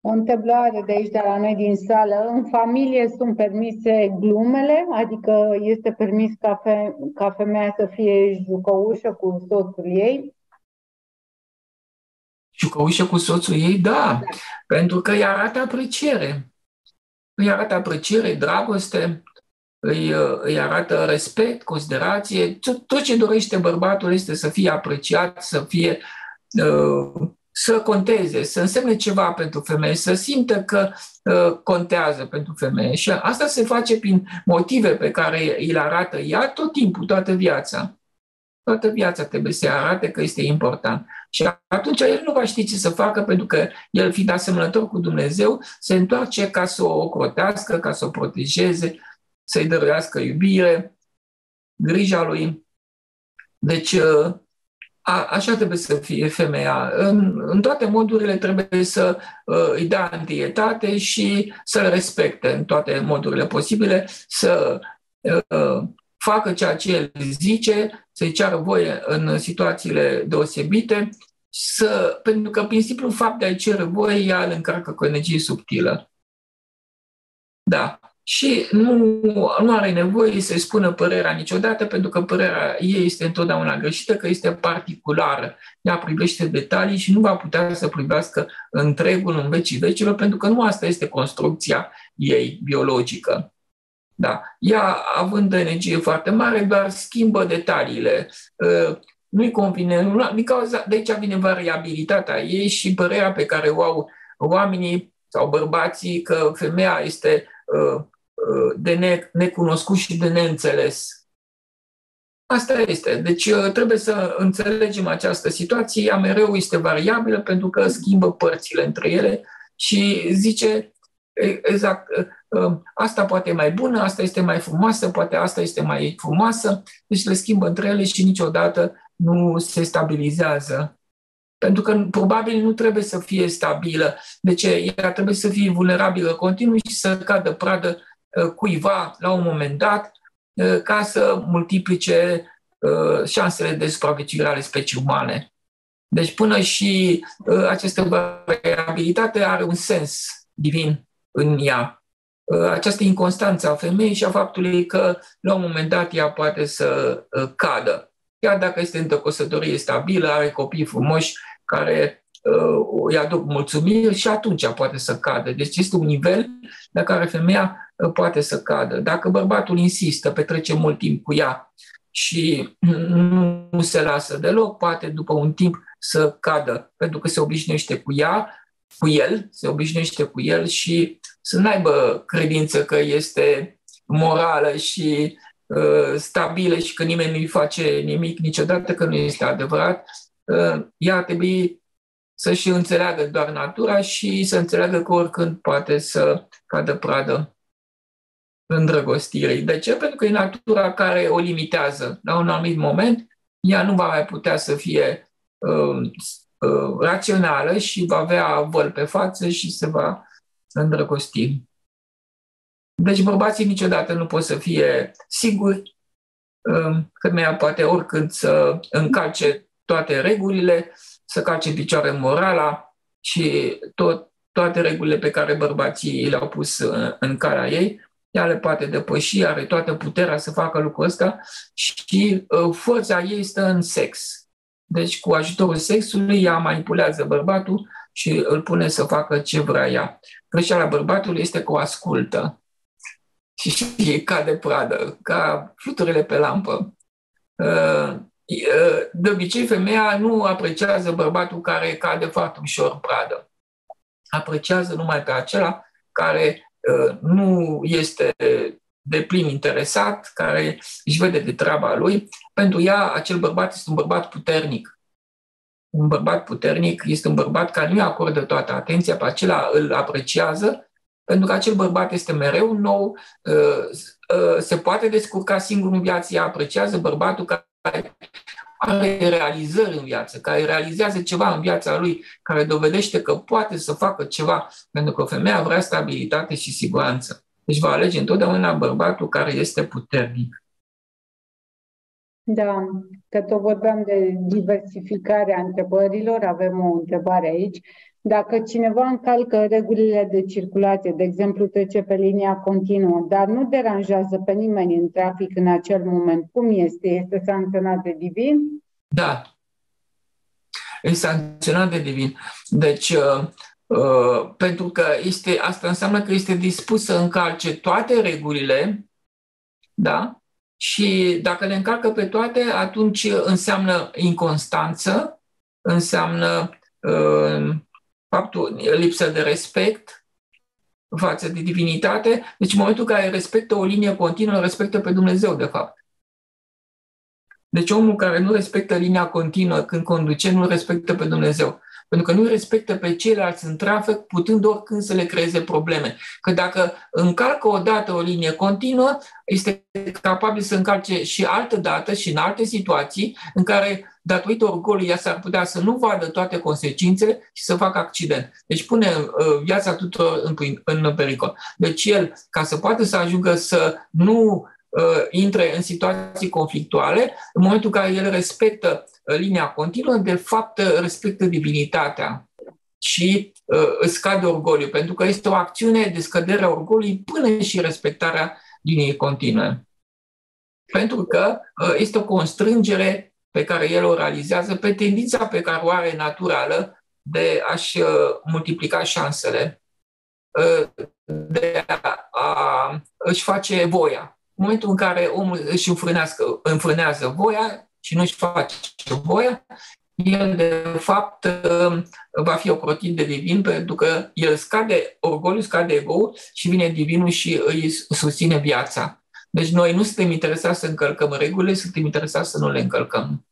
O întâmplare de aici, de la noi din sală. În familie sunt permise glumele, adică este permis ca, fe- ca femeia să fie jucăușă cu soțul ei. Jucăușă cu soțul ei, da, da. pentru că îi arată apreciere. Îi arată apreciere, dragoste, îi, îi arată respect, considerație. Tot, tot ce dorește bărbatul este să fie apreciat, să fie uh, să conteze, să însemne ceva pentru femeie, să simtă că uh, contează pentru femeie. Și asta se face prin motive pe care îi le arată ea tot timpul, toată viața. Toată viața trebuie să arate că este important. Și atunci el nu va ști ce să facă, pentru că el, fiind asemănător cu Dumnezeu, se întoarce ca să o ocrotească, ca să o protejeze, să-i dăruiască iubire, grija lui. Deci, uh, a, așa trebuie să fie femeia. În, în toate modurile trebuie să uh, îi dea întâietate și să-l respecte în toate modurile posibile, să uh, facă ceea ce el zice, să-i ceară voie în situațiile deosebite, să, pentru că prin simplu fapt de a-i cere voie, ea îl încarcă cu energie subtilă. Da și nu, nu are nevoie să-i spună părerea niciodată, pentru că părerea ei este întotdeauna greșită, că este particulară. Ea privește detalii și nu va putea să privească întregul în vecii vecilor, pentru că nu asta este construcția ei biologică. Da. Ea, având energie foarte mare, doar schimbă detaliile. Ă, nu-i convine, din cauza, de aici vine variabilitatea ei și părerea pe care o au oamenii sau bărbații că femeia este ă, de ne, necunoscut și de neînțeles. Asta este. Deci uh, trebuie să înțelegem această situație. Ea mereu este variabilă pentru că schimbă părțile între ele și zice exact, uh, uh, asta poate e mai bună, asta este mai frumoasă, poate asta este mai frumoasă. Deci le schimbă între ele și niciodată nu se stabilizează. Pentru că probabil nu trebuie să fie stabilă. De ce? Ea trebuie să fie vulnerabilă continuu și să cadă pradă Uh, cuiva la un moment dat uh, ca să multiplice uh, șansele de supraviețuire ale specii umane. Deci până și această variabilitate are un sens divin în ea. Această inconstanță a femeii și a faptului că la un moment dat ea poate să cadă. Chiar dacă este într-o căsătorie stabilă, are copii frumoși care îi aduc mulțumiri și atunci poate să cadă. Deci este un nivel la care femeia poate să cadă. Dacă bărbatul insistă, petrece mult timp cu ea și nu se lasă deloc, poate după un timp să cadă, pentru că se obișnuiește cu ea, cu el, se obișnuiește cu el și să n-aibă credință că este morală și uh, stabilă și că nimeni nu-i face nimic niciodată, că nu este adevărat. Uh, ea ar trebui să-și înțeleagă doar natura și să înțeleagă că oricând poate să cadă pradă îndrăgostirii. De ce? Pentru că e natura care o limitează. La un anumit moment, ea nu va mai putea să fie uh, uh, rațională și va avea văl pe față și se va îndrăgosti. Deci bărbații niciodată nu pot să fie siguri uh, femeia poate oricând să încalce toate regulile, să calce picioare morala și tot, toate regulile pe care bărbații le-au pus în, în calea ei, ea le poate depăși, are toată puterea să facă lucrul ăsta și uh, forța ei stă în sex. Deci cu ajutorul sexului ea manipulează bărbatul și îl pune să facă ce vrea ea. Greșeala bărbatului este că o ascultă și, și cade pradă, ca fluturile pe lampă. Uh, uh, de obicei, femeia nu apreciază bărbatul care cade foarte ușor pradă. Apreciază numai pe acela care Uh, nu este de plin interesat, care își vede de treaba lui. Pentru ea, acel bărbat este un bărbat puternic. Un bărbat puternic este un bărbat care nu-i acordă toată atenția, pe acela îl apreciază, pentru că acel bărbat este mereu nou, uh, uh, se poate descurca singur în viață, ea apreciază bărbatul care are realizări în viață, care realizează ceva în viața lui, care dovedește că poate să facă ceva, pentru că femeia vrea stabilitate și siguranță. Deci va alege întotdeauna bărbatul care este puternic. Da, că tot vorbeam de diversificarea întrebărilor, avem o întrebare aici. Dacă cineva încalcă regulile de circulație, de exemplu trece pe linia continuă, dar nu deranjează pe nimeni în trafic în acel moment, cum este? Este sancționat de divin? Da. Este sancționat de divin. Deci, uh, uh, pentru că este, asta înseamnă că este dispus să încalce toate regulile, da? Și dacă le încalcă pe toate, atunci înseamnă inconstanță, înseamnă uh, faptul, lipsă de respect față de divinitate. Deci în momentul în care respectă o linie continuă, respectă pe Dumnezeu, de fapt. Deci omul care nu respectă linia continuă când conduce, nu respectă pe Dumnezeu. Pentru că nu respectă pe ceilalți în trafic, putând oricând să le creeze probleme. Că dacă încalcă o dată o linie continuă, este capabil să încalce și altă dată și în alte situații în care, datorită orgolului, ea s-ar putea să nu vadă toate consecințele și să facă accident. Deci pune uh, viața tuturor în, în pericol. Deci el, ca să poată să ajungă să nu uh, intre în situații conflictuale, în momentul în care el respectă uh, linia continuă, de fapt uh, respectă divinitatea și uh, îți scade orgoliu, pentru că este o acțiune de scădere a orgoliului până și respectarea liniei continue. Pentru că uh, este o constrângere pe care el o realizează pe tendința pe care o are naturală de a-și uh, multiplica șansele, uh, de a, a își face voia în momentul în care omul își înfrânează voia și nu își face voia, el de fapt va fi ocrotit de divin pentru că el scade orgoliu, scade ego și vine divinul și îi susține viața. Deci noi nu suntem interesați să încălcăm regulile, suntem interesați să nu le încălcăm.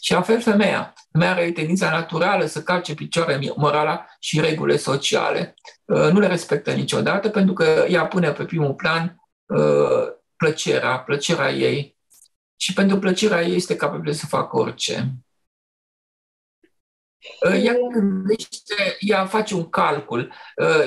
Și la fel femeia. Femeia are tendința naturală să calce picioare morala și regulile sociale. Nu le respectă niciodată pentru că ea pune pe primul plan plăcerea, plăcerea ei. Și pentru plăcerea ei este capabil să facă orice. Ea gândește, ea face un calcul,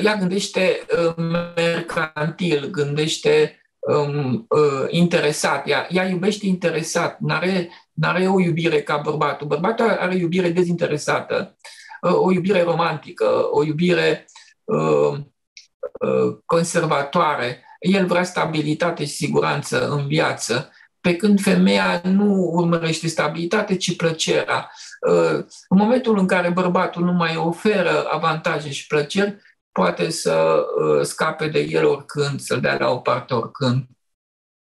ea gândește uh, mercantil, gândește um, uh, interesat, ea, ea iubește interesat, nu are are o iubire ca bărbatul. Bărbatul are iubire dezinteresată, uh, o iubire romantică, o iubire uh, uh, conservatoare el vrea stabilitate și siguranță în viață, pe când femeia nu urmărește stabilitate, ci plăcerea. Uh, în momentul în care bărbatul nu mai oferă avantaje și plăceri, poate să uh, scape de el oricând, să-l dea la o parte oricând.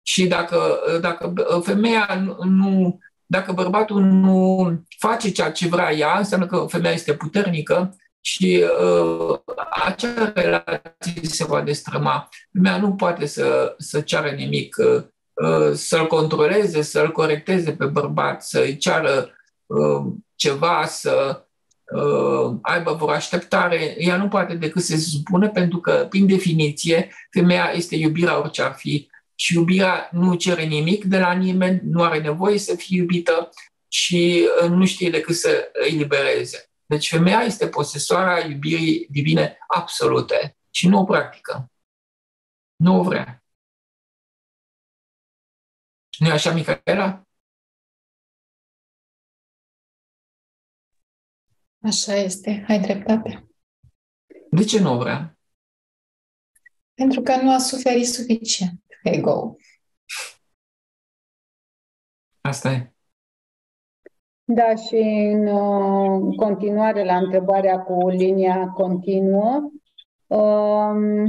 Și dacă, uh, dacă femeia nu, dacă bărbatul nu face ceea ce vrea ea, înseamnă că femeia este puternică și uh, acea relație se va destrăma. Lumea nu poate să, să ceară nimic, uh, să-l controleze, să-l corecteze pe bărbat, să-i ceară uh, ceva, să uh, aibă vreo așteptare. Ea nu poate decât să se supune pentru că, prin definiție, femeia este iubirea orice ar fi și iubirea nu cere nimic de la nimeni, nu are nevoie să fie iubită și uh, nu știe decât să îi libereze. Deci femeia este posesoarea iubirii divine absolute și nu o practică. Nu o vrea. nu e așa, Micaela? Așa este, ai dreptate. De ce nu o vrea? Pentru că nu a suferit suficient ego. Asta e. Da, și în uh, continuare la întrebarea cu linia continuă, um,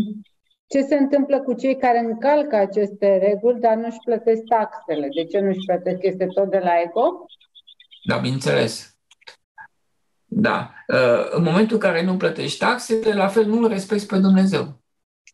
ce se întâmplă cu cei care încalcă aceste reguli, dar nu-și plătesc taxele? De ce nu-și plătesc? Este tot de la ego? Da, bineînțeles. Da. Uh, în momentul în care nu plătești taxele, la fel nu-L respecti pe Dumnezeu,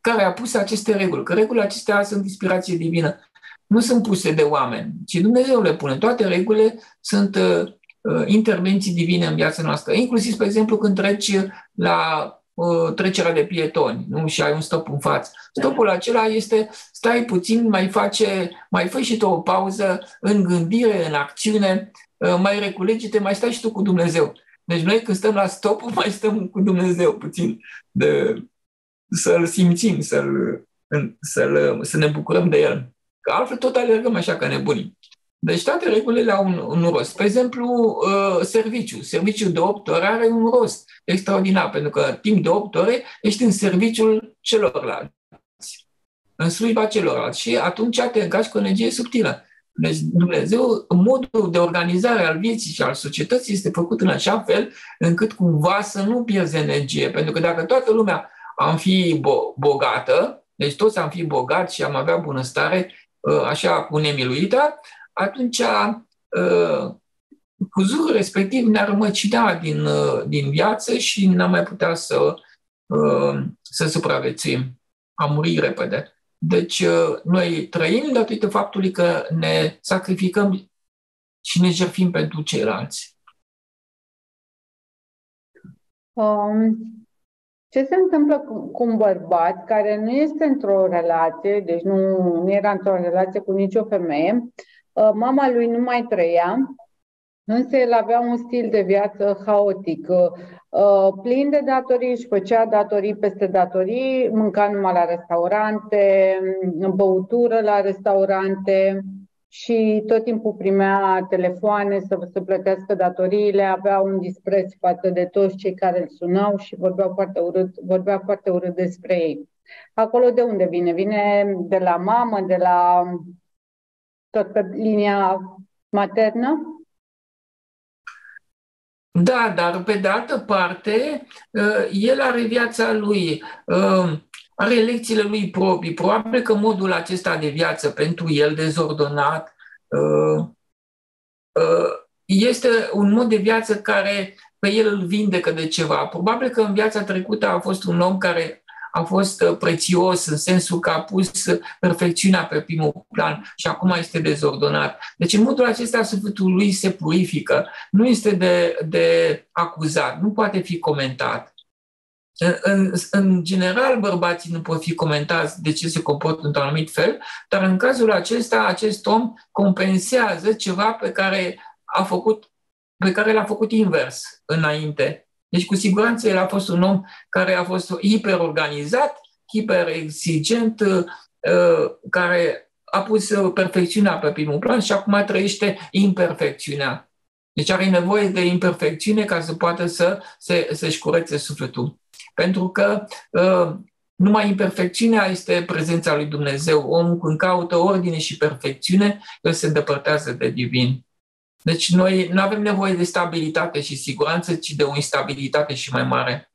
care a pus aceste reguli. Că regulile acestea sunt inspirație divină nu sunt puse de oameni, ci Dumnezeu le pune. Toate regulile sunt uh, uh, intervenții divine în viața noastră. Inclusiv, spre exemplu, când treci la uh, trecerea de pietoni nu? și ai un stop în față. Stopul acela este, stai puțin, mai face, mai fă și tu o pauză în gândire, în acțiune, uh, mai reculege-te, mai stai și tu cu Dumnezeu. Deci noi când stăm la stop, mai stăm cu Dumnezeu puțin, de, să-L simțim, să-l, să-l, să ne bucurăm de El. Că altfel tot alergăm așa ca nebunii. Deci toate regulile au un, un rost. Spre exemplu, uh, serviciu. Serviciul de 8 ore are un rost extraordinar, pentru că timp de 8 ore ești în serviciul celorlalți, în slujba celorlalți și atunci te încași cu energie subtilă. Deci Dumnezeu, modul de organizare al vieții și al societății este făcut în așa fel încât cumva să nu pierzi energie. Pentru că dacă toată lumea am fi bogată, deci toți am fi bogați și am avea bunăstare, uh, așa cu nemiluită, atunci uh, cuzurul respectiv ne-ar rămăcina din, uh, din viață și n-am mai putea să, să supraviețuim. Am murit repede. Deci noi trăim datorită faptului că ne sacrificăm și ne jertfim pentru ceilalți. Um, ce se întâmplă cu, cu un bărbat care nu este într-o relație, deci nu, nu era într-o relație cu nicio femeie, uh, mama lui nu mai trăia, însă el avea un stil de viață haotic, uh, plin de datorii, își făcea datorii peste datorii, mânca numai la restaurante, băutură la restaurante, și tot timpul primea telefoane să se plătească datoriile, avea un dispreț față de toți cei care îl sunau și vorbea foarte urât, vorbea foarte urât despre ei. Acolo de unde vine? Vine de la mamă, de la tot pe linia maternă? Da, dar pe de altă parte, uh, el are viața lui, uh, are lecțiile lui proprii. Probabil că modul acesta de viață pentru el dezordonat uh, uh, este un mod de viață care pe el îl vindecă de ceva. Probabil că în viața trecută a fost un om care a fost uh, prețios în sensul că a pus perfecțiunea pe primul plan și acum este dezordonat. Deci în modul acesta sufletul lui se purifică, nu este de, de acuzat, nu poate fi comentat. În, în general, bărbații nu pot fi comentați de ce se comportă într-un anumit fel, dar în cazul acesta, acest om compensează ceva pe care a făcut, pe care l-a făcut invers înainte. Deci, cu siguranță, el a fost un om care a fost hiperorganizat, hiperexigent, uh, care a pus perfecțiunea pe primul plan și acum trăiește imperfecțiunea. Deci are nevoie de imperfecțiune ca să poată să, să, să-și curețe sufletul. Pentru că uh, numai imperfecțiunea este prezența lui Dumnezeu. Omul când caută ordine și perfecțiune, el se îndepărtează de divin. Deci noi nu avem nevoie de stabilitate și siguranță, ci de o instabilitate și mai mare.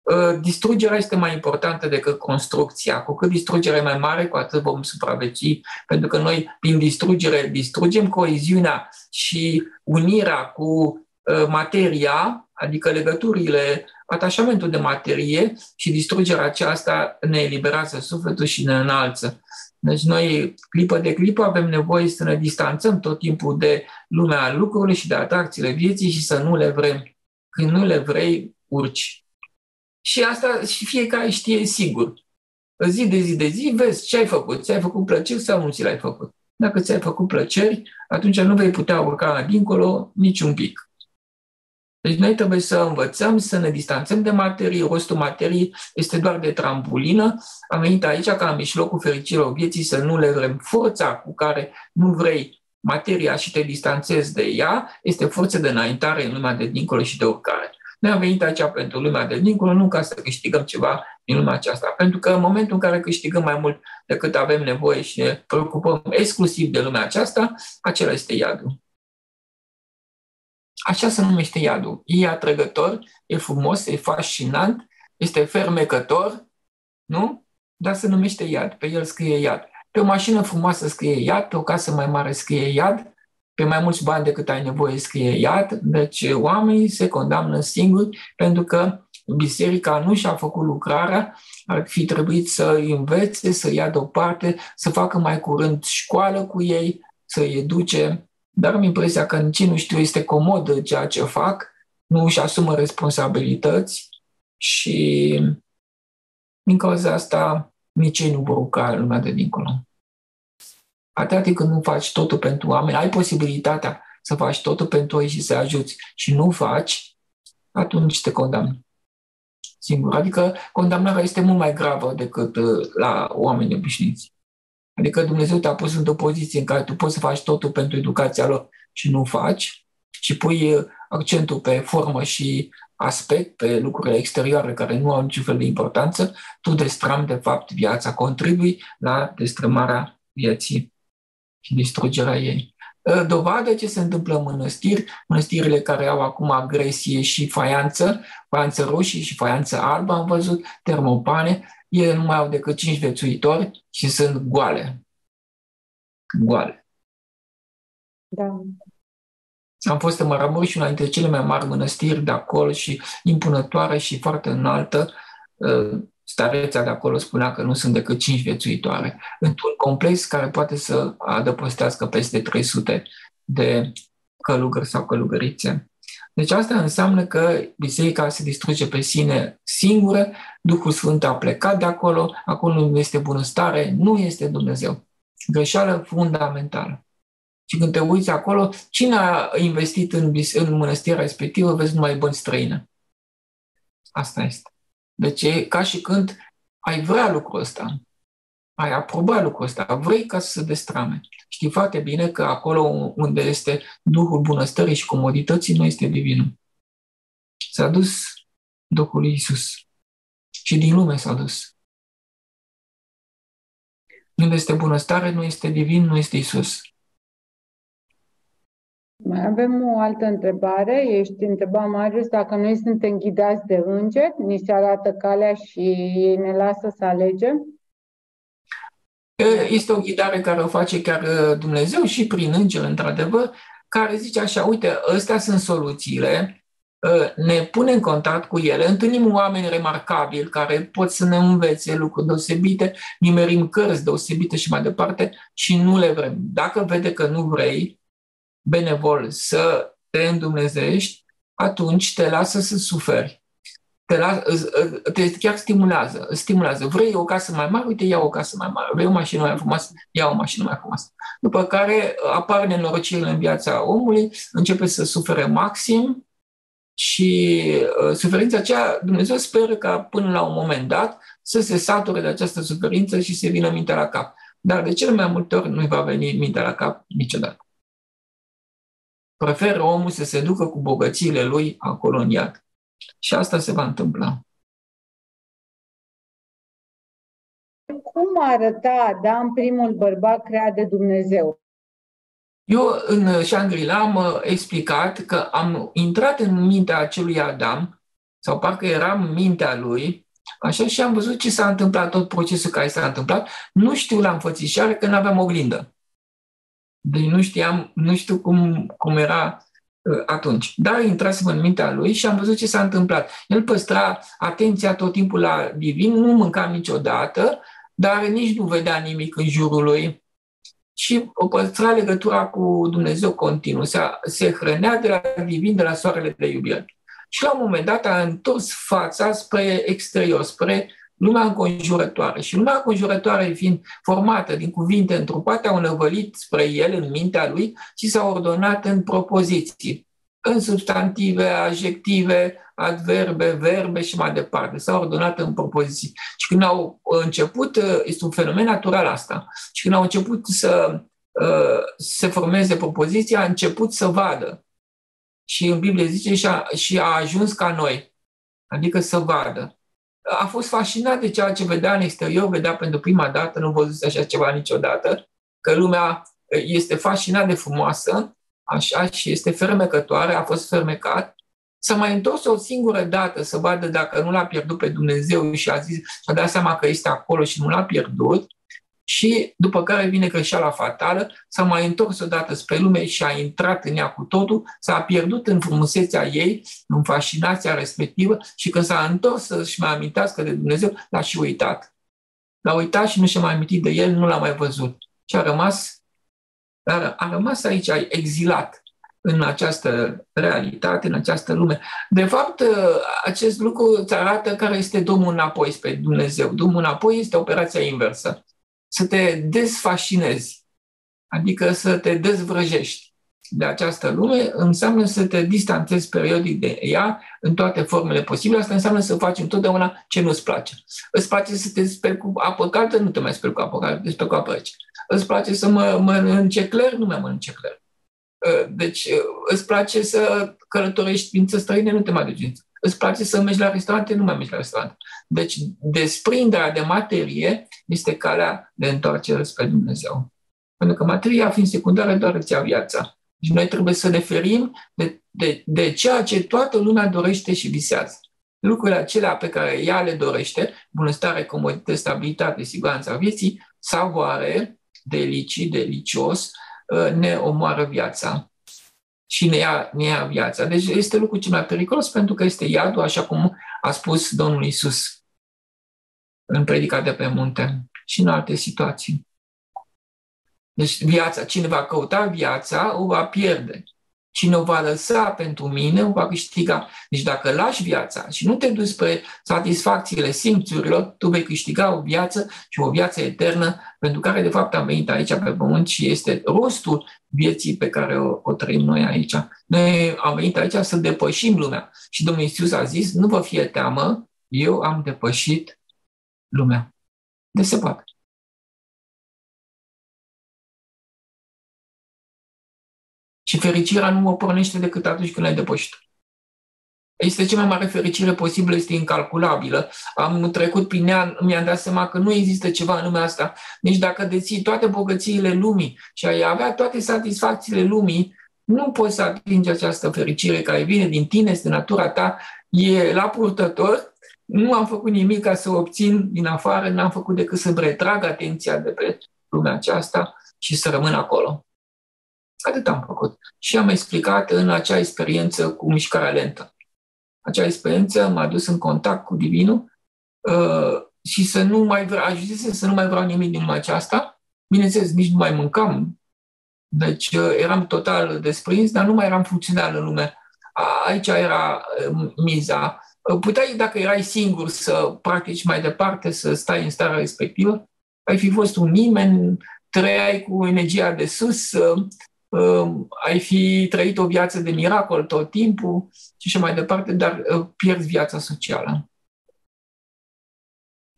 Uh, distrugerea este mai importantă decât construcția. Cu cât distrugerea e mai mare, cu atât vom supraviețui, pentru că noi, prin distrugere, distrugem coeziunea și unirea cu uh, materia, adică legăturile atașamentul de materie și distrugerea aceasta ne eliberează sufletul și ne înalță. Deci noi, clipă de clipă, avem nevoie să ne distanțăm tot timpul de lumea lucrurilor și de atracțiile vieții și să nu le vrem. Când nu le vrei, urci. Și asta și fiecare știe sigur. Zi de zi de zi vezi ce ai făcut. Ți-ai făcut plăceri sau nu ți le-ai făcut. Dacă ți-ai făcut plăceri, atunci nu vei putea urca dincolo niciun pic. Deci noi trebuie să învățăm să ne distanțăm de materie. Rostul materiei este doar de trambulină. Am venit aici ca în mijlocul fericirilor vieții să nu le vrem. Forța cu care nu vrei materia și te distanțezi de ea este forță de înaintare în lumea de dincolo și de urcare. Noi am venit aici pentru lumea de dincolo, nu ca să câștigăm ceva din lumea aceasta. Pentru că în momentul în care câștigăm mai mult decât avem nevoie și ne preocupăm exclusiv de lumea aceasta, acela este iadul. Așa se numește iadul. E atrăgător, e frumos, e fascinant, este fermecător, nu? Dar se numește iad. Pe el scrie iad. Pe o mașină frumoasă scrie iad, pe o casă mai mare scrie iad, pe mai mulți bani decât ai nevoie scrie iad. Deci oamenii se condamnă singuri pentru că biserica nu și-a făcut lucrarea, ar fi trebuit să îi învețe, să ia deoparte, să facă mai curând școală cu ei, să îi educe dar am impresia că nici nu știu, este comod de ceea ce fac, nu își asumă responsabilități și din cauza asta nici ei nu vor urca lumea de dincolo. Atât când nu faci totul pentru oameni, ai posibilitatea să faci totul pentru ei și să ajuți și nu faci, atunci te condamni. Singur. Adică condamnarea este mult mai gravă decât uh, la oameni obișnuiți. Adică Dumnezeu te-a pus într-o poziție în care tu poți să faci totul pentru educația lor și nu faci și pui uh, accentul pe formă și aspect, pe lucrurile exterioare care nu au niciun fel de importanță, tu destram de fapt viața, contribui la destrămarea vieții și distrugerea ei. Ă, dovadă ce se întâmplă în mănăstiri, mănăstirile care au acum agresie și faianță, faianță roșie și faianță albă, am văzut, termopane, ele nu mai au decât cinci vețuitori și sunt goale. Goale. Da. Am fost în Maramureș, una dintre cele mai mari mănăstiri de acolo și impunătoare și foarte înaltă. Ă, stareța de acolo spunea că nu sunt decât cinci viețuitoare. Într-un complex care poate să adăpostească peste 300 de călugări sau călugărițe. Deci asta înseamnă că biserica se distruge pe sine singură, Duhul Sfânt a plecat de acolo, acolo nu este bunăstare, nu este Dumnezeu. Greșeală fundamentală. Și când te uiți acolo, cine a investit în, în mănăstirea respectivă, vezi numai bani străine. Asta este. Deci e ca și când ai vrea lucrul ăsta, ai aproba lucrul ăsta, vrei ca să se destrame. Știi foarte bine că acolo unde este Duhul bunăstării și comodității nu este divinul. S-a dus Duhul Iisus și din lume s-a dus. Unde este bunăstare, nu este divin, nu este Isus. Mai avem o altă întrebare. Ești întreba Marius dacă noi suntem ghidați de îngeri, ni se arată calea și ei ne lasă să alegem? Este o ghidare care o face chiar uh, Dumnezeu și prin îngeri, într-adevăr, care zice așa, uite, astea sunt soluțiile, uh, ne pune în contact cu ele, întâlnim oameni remarcabili care pot să ne învețe lucruri deosebite, nimerim cărți deosebite și mai departe și nu le vrem. Dacă vede că nu vrei, benevol să te îndumnezești, atunci te lasă să suferi. Te, las, te chiar stimulează, stimulează. Vrei o casă mai mare? Uite, ia o casă mai mare. Vrei o mașină mai frumoasă? Ia o mașină mai frumoasă. După care apar nenorocirile în viața omului, începe să sufere maxim și uh, suferința aceea, Dumnezeu speră ca până la un moment dat să se sature de această suferință și să vină mintea la cap. Dar de cele mai multe ori nu-i va veni mintea la cap niciodată preferă omul să se ducă cu bogățiile lui acolo în iad. Și asta se va întâmpla. Cum arăta Adam, primul bărbat creat de Dumnezeu? Eu în Shangri-La am explicat că am intrat în mintea acelui Adam, sau parcă eram în mintea lui, așa și am văzut ce s-a întâmplat, tot procesul care s-a întâmplat. Nu știu la înfățișare că nu aveam oglindă. Deci nu știam, nu știu cum, cum era uh, atunci. Dar intrasem în mintea lui și am văzut ce s-a întâmplat. El păstra atenția tot timpul la divin, nu mânca niciodată, dar nici nu vedea nimic în jurul lui și o păstra legătura cu Dumnezeu continuu. Se, se hrănea de la divin, de la soarele de iubire. Și la un moment dat a întors fața spre exterior, spre lumea înconjurătoare. Și lumea înconjurătoare fiind formată din cuvinte întrupate, au năvălit spre el în mintea lui și s-au ordonat în propoziții, în substantive, adjective, adverbe, verbe și mai departe. S-au ordonat în propoziții. Și când au început, este un fenomen natural asta, și când au început să uh, se formeze propoziția, a început să vadă. Și în Biblie zice și a, și a ajuns ca noi, adică să vadă a fost fascinat de ceea ce vedea în exterior, vedea pentru prima dată, nu văzuse așa ceva niciodată, că lumea este fascinat de frumoasă, așa, și este fermecătoare, a fost fermecat. S-a mai întors o singură dată să vadă dacă nu l-a pierdut pe Dumnezeu și a zis, și-a dat seama că este acolo și nu l-a pierdut și după care vine greșeala fatală, s-a mai întors odată spre lume și a intrat în ea cu totul, s-a pierdut în frumusețea ei, în fascinația respectivă și când s-a întors să-și mai amintească de Dumnezeu, l-a și uitat. L-a uitat și nu și-a mai amintit de el, nu l-a mai văzut. Și a rămas, a rămas aici, exilat în această realitate, în această lume. De fapt, acest lucru îți arată care este drumul înapoi spre Dumnezeu. Drumul înapoi este operația inversă să te desfascinezi, adică să te dezvrăjești. de această lume înseamnă să te distanțezi periodic de ea în toate formele posibile. Asta înseamnă să faci întotdeauna ce nu-ți place. Îți place să te speli cu apă caldă, nu te mai speli cu apă caldă, te speli cu apă rece. Îți place să mă mănânce cler, nu mai mănânce cler. Ă, deci ă, îți place să călătorești prin țări străine, nu te mai duci. Îți place să mergi la restaurante, nu mai mergi la restaurante. Deci desprinderea de materie este calea de întoarcere spre Dumnezeu. Pentru că materia, fiind secundară, doar îți ia viața. Deci noi trebuie să ne ferim de, de, de ceea ce toată lumea dorește și visează. Lucrurile acelea pe care ea le dorește, bunăstare, comoditate, stabilitate, siguranța vieții, savoare, delicii, delicios, ă, ne omoară viața și ne ia, ne ia viața. Deci este lucru cel mai periculos pentru că este iadul, așa cum a spus Domnul Isus în predica de pe munte și în alte situații. Deci viața, cine va căuta viața, o va pierde. Cine o va lăsa pentru mine, o va câștiga. Deci dacă lași viața și nu te duci spre satisfacțiile simțurilor, tu vei câștiga o viață și o viață eternă pentru care de fapt am venit aici pe pământ și este rostul vieții pe care o, o trăim noi aici. Noi am venit aici să depășim lumea. Și Domnul Iisus a zis, nu vă fie teamă, eu am depășit lumea. De se poate. Și fericirea nu mă pornește decât atunci când ai depășit. Este cea mai mare fericire posibilă, este incalculabilă. Am trecut prin ea, mi-am dat seama că nu există ceva în lumea asta. Nici dacă deții toate bogățiile lumii și ai avea toate satisfacțiile lumii, nu poți să atingi această fericire care vine din tine, este natura ta, e la purtător. Nu am făcut nimic ca să o obțin din afară, n-am făcut decât să retrag atenția de pe lumea aceasta și să rămân acolo. Atât am făcut. Și am explicat în acea experiență cu mișcarea lentă. Acea experiență m-a dus în contact cu Divinul uh, și să nu mai vreau, ajunsese să nu mai vreau nimic din lumea aceasta. Bineînțeles, nici nu mai mâncam, deci uh, eram total desprins, dar nu mai eram funcțional în lume. Aici era uh, miza. Uh, puteai, dacă erai singur, să practici mai departe, să stai în starea respectivă, ai fi fost un nimeni, trăiai cu energia de sus, uh, ai fi trăit o viață de miracol tot timpul și așa mai departe, dar uh, pierzi viața socială.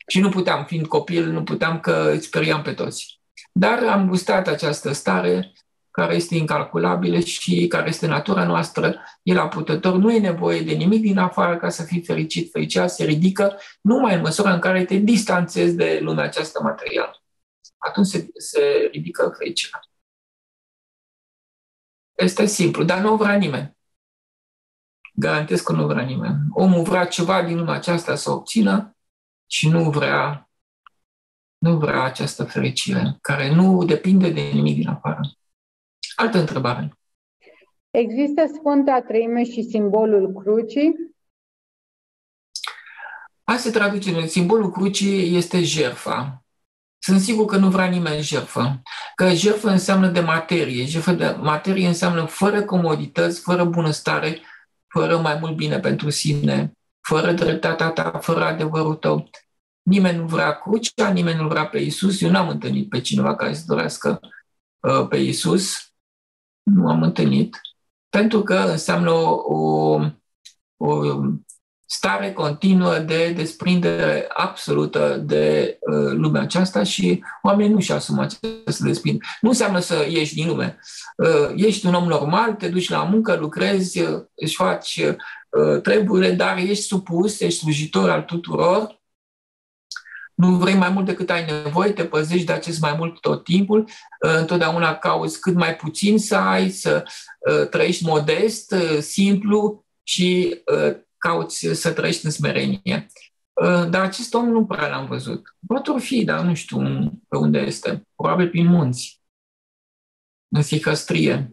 Și nu puteam, fiind copil, nu puteam că îți speriam pe toți. Dar am gustat această stare care este incalculabilă și care este natura noastră, e la putător, nu e nevoie de nimic din afară ca să fii fericit. Fericirea se ridică numai în măsura în care te distanțezi de lumea aceasta materială. Atunci se, se ridică fericirea. Este simplu, dar nu vrea nimeni. Garantez că nu vrea nimeni. Omul vrea ceva din lumea aceasta să obțină și nu vrea, nu vrea această fericire, care nu depinde de nimic din afară. Altă întrebare. Există Sfânta Treime și simbolul crucii? Asta se traduce. Simbolul crucii este jerfa. Sunt sigur că nu vrea nimeni jertfă. Că jertfă înseamnă de materie. Jertfă de materie înseamnă fără comodități, fără bunăstare, fără mai mult bine pentru sine, fără dreptatea ta, fără adevărul tău. Nimeni nu vrea crucea, nimeni nu vrea pe Isus. Eu n-am întâlnit pe cineva care să dorească uh, pe Isus. Nu am întâlnit. Pentru că înseamnă o, o, o stare continuă de desprindere absolută de uh, lumea aceasta și oamenii nu-și asumă această desprindere. Nu înseamnă să ieși din lume. Uh, ești un om normal, te duci la muncă, lucrezi, uh, își faci uh, treburile, dar ești supus, ești slujitor al tuturor, nu vrei mai mult decât ai nevoie, te păzești de acest mai mult tot timpul, uh, întotdeauna cauți cât mai puțin să ai, să uh, trăiești modest, uh, simplu și cauți să trăiești în smerenie. Uh, dar acest om nu prea l-am văzut. Poate fi, dar nu știu pe unde este. Probabil prin munți, în sihăstrie.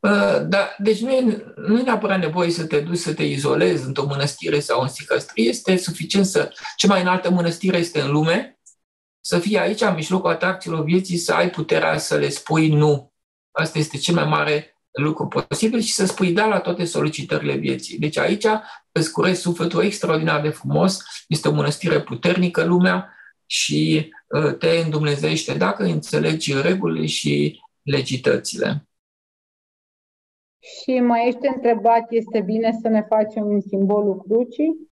Uh, da, deci nu e, nu e neapărat nevoie să te duci să te izolezi într-o mănăstire sau în sihăstrie. Este suficient să... Cea mai înaltă mănăstire este în lume, să fii aici, în mijlocul atracțiilor vieții, să ai puterea să le spui nu. Asta este cel mai mare lucru posibil și să spui da la toate solicitările vieții. Deci aici îți curezi sufletul extraordinar de frumos, este o mănăstire puternică lumea și uh, te îndumnezește dacă înțelegi regulile și legitățile. Și mai ești întrebat, este bine să ne facem un simbolul crucii?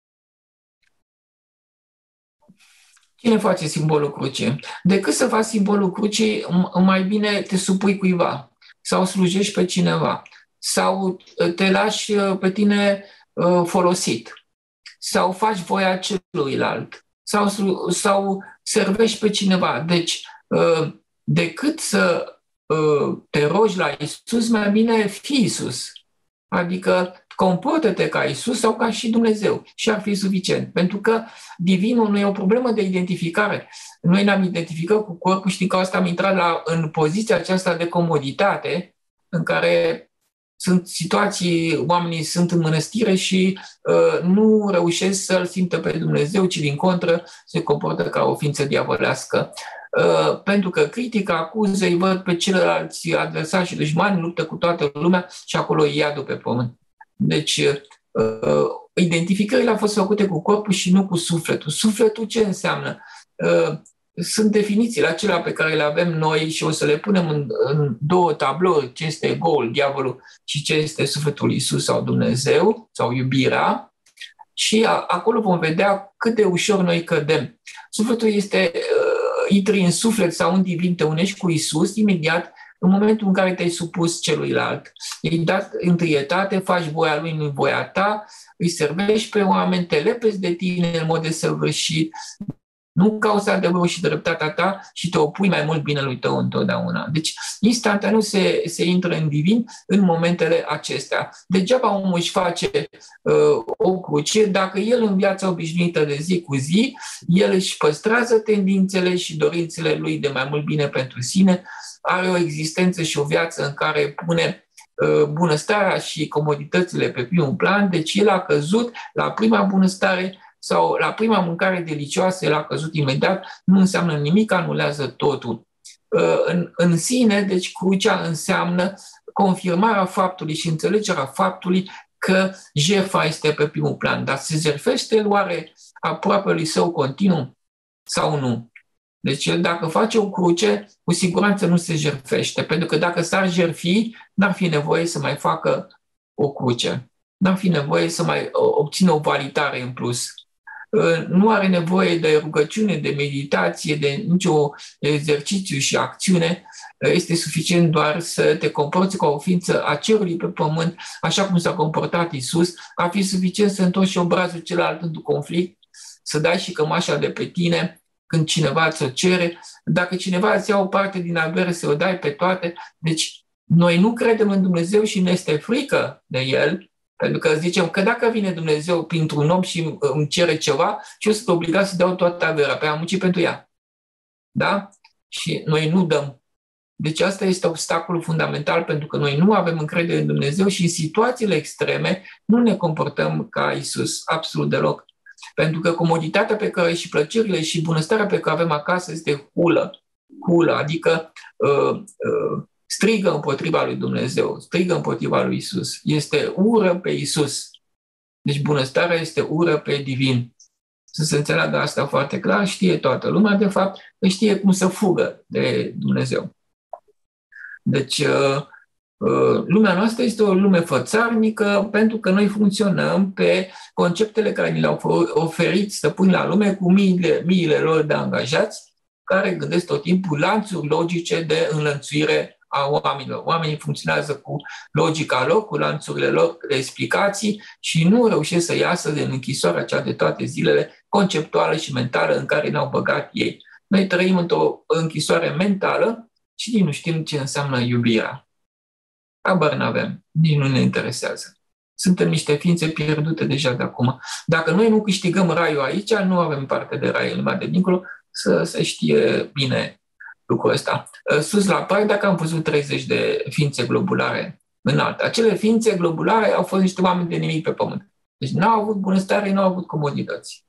Cine face simbolul crucii? Decât să faci simbolul crucii, mai bine te supui cuiva sau slujești pe cineva sau te lași uh, pe tine uh, folosit sau faci voia celuilalt sau, sau servești pe cineva. Deci, uh, decât să te rogi la Isus, mai bine fi Isus. Adică comportă-te ca Isus sau ca și Dumnezeu și ar fi suficient. Pentru că divinul nu e o problemă de identificare. Noi ne-am identificat cu corpul, știm că asta am intrat la, în poziția aceasta de comoditate în care sunt situații, oamenii sunt în mănăstire și uh, nu reușesc să-L simtă pe Dumnezeu, ci din contră se comportă ca o ființă diavolească. Uh, pentru că critica, acuză, îi văd pe ceilalți adversari și dușmani, luptă cu toată lumea și acolo e iadul pe pământ. Deci, uh, identificările au fost făcute cu corpul și nu cu sufletul. Sufletul ce înseamnă? Uh, sunt definițiile acelea pe care le avem noi și o să le punem în, în două tablouri, ce este egoul, diavolul și ce este sufletul Isus sau Dumnezeu sau iubirea. Și a, acolo vom vedea cât de ușor noi cădem. Sufletul este, uh, intri în suflet sau în divin, te unești cu Isus, imediat în momentul în care te-ai supus celuilalt, i-ai dat întâietate, faci voia lui, nu voia ta, îi servești pe oameni, te lepezi de tine în mod desăvârșit, nu cauza adevărul și dreptatea ta și te opui mai mult binelui tău întotdeauna. Deci, instantaneu se, se intră în divin în momentele acestea. Degeaba omul își face uh, o cruce dacă el în viața obișnuită de zi cu zi, el își păstrează tendințele și dorințele lui de mai mult bine pentru sine, are o existență și o viață în care pune uh, bunăstarea și comoditățile pe primul plan, deci el a căzut la prima bunăstare sau la prima mâncare delicioasă, el a căzut imediat, nu înseamnă nimic, anulează totul. Uh, în, în sine, deci crucea înseamnă confirmarea faptului și înțelegerea faptului că jertfa este pe primul plan, dar se jertfește oare aproape lui său continuu sau nu? Deci el dacă face o cruce, cu siguranță nu se jertfește, pentru că dacă s-ar jertfi, n-ar fi nevoie să mai facă o cruce. N-ar fi nevoie să mai obțină o valitare în plus. Ă, nu are nevoie de rugăciune, de meditație, de nicio exercițiu și acțiune. Este suficient doar să te comporți ca o ființă a cerului pe pământ, așa cum s-a comportat Isus. Ar fi suficient să întorci obrazul celălalt într-un conflict, să dai și cămașa de pe tine, când cineva ți-o cere, dacă cineva îți ia o parte din avere, să o dai pe toate. Deci noi nu credem în Dumnezeu și ne este frică de El, pentru că zicem că dacă vine Dumnezeu printr-un om și îmi cere ceva, și eu sunt obligat să dau toată averea, pe am muncit pentru ea. Da? Și noi nu dăm. Deci asta este obstacolul fundamental pentru că noi nu avem încredere în Dumnezeu și în situațiile extreme nu ne comportăm ca Isus, absolut deloc. Pentru că comoditatea pe care și plăcerile și bunăstarea pe care avem acasă este hulă. Hulă, adică uh, uh, strigă împotriva lui Dumnezeu, strigă împotriva lui Isus. Este ură pe Isus. Deci bunăstarea este ură pe divin. Să se înțeleagă asta foarte clar, știe toată lumea, de fapt, știe cum să fugă de Dumnezeu. Deci, uh, Uh, lumea noastră este o lume fățarnică pentru că noi funcționăm pe conceptele care ni le-au oferit stăpâni la lume cu miile, miile lor de angajați care gândesc tot timpul lanțuri logice de înlănțuire a oamenilor. Oamenii funcționează cu logica lor, cu lanțurile lor de explicații și nu reușesc să iasă din închisoarea cea de toate zilele conceptuală și mentală în care ne-au băgat ei. Noi trăim într-o închisoare mentală și nu știm ce înseamnă iubirea. Habar n-avem, nici nu ne interesează. Suntem niște ființe pierdute deja de acum. Dacă noi nu câștigăm raiul aici, nu avem parte de rai în lumea de dincolo, să se știe bine lucrul ăsta. Sus la parc, dacă am văzut 30 de ființe globulare în alta. Acele ființe globulare au fost niște oameni de nimic pe pământ. Deci n-au avut bunăstare, nu au avut comodități.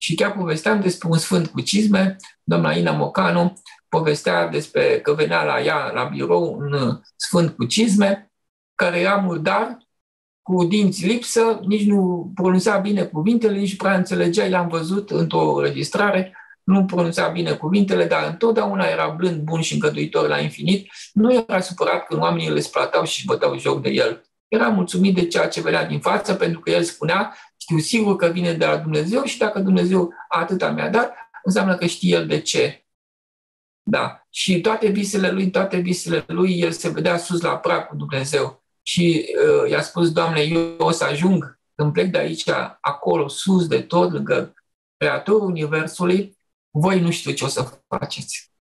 Și chiar povesteam despre un sfânt cu cizme, doamna Ina Mocanu, povestea despre că venea la ea la birou un uh, sfânt cu cizme, care era murdar, cu dinți lipsă, nici nu pronunța bine cuvintele, nici prea înțelegea, l-am văzut într-o registrare, nu pronunța bine cuvintele, dar întotdeauna era blând, bun și îngăduitor la infinit. Nu era supărat când oamenii le splatau și își băteau joc de el. Era mulțumit de ceea ce venea din față, pentru că el spunea, știu sigur că vine de la Dumnezeu și dacă Dumnezeu atâta mi-a dat, înseamnă că știe el de ce. Da. Și toate visele lui, toate visele lui, el se vedea sus la prag cu Dumnezeu. Și uh, i-a spus, Doamne, eu o să ajung când plec de aici, acolo, sus de tot, lângă Creatorul Universului, voi nu știu ce o să faceți.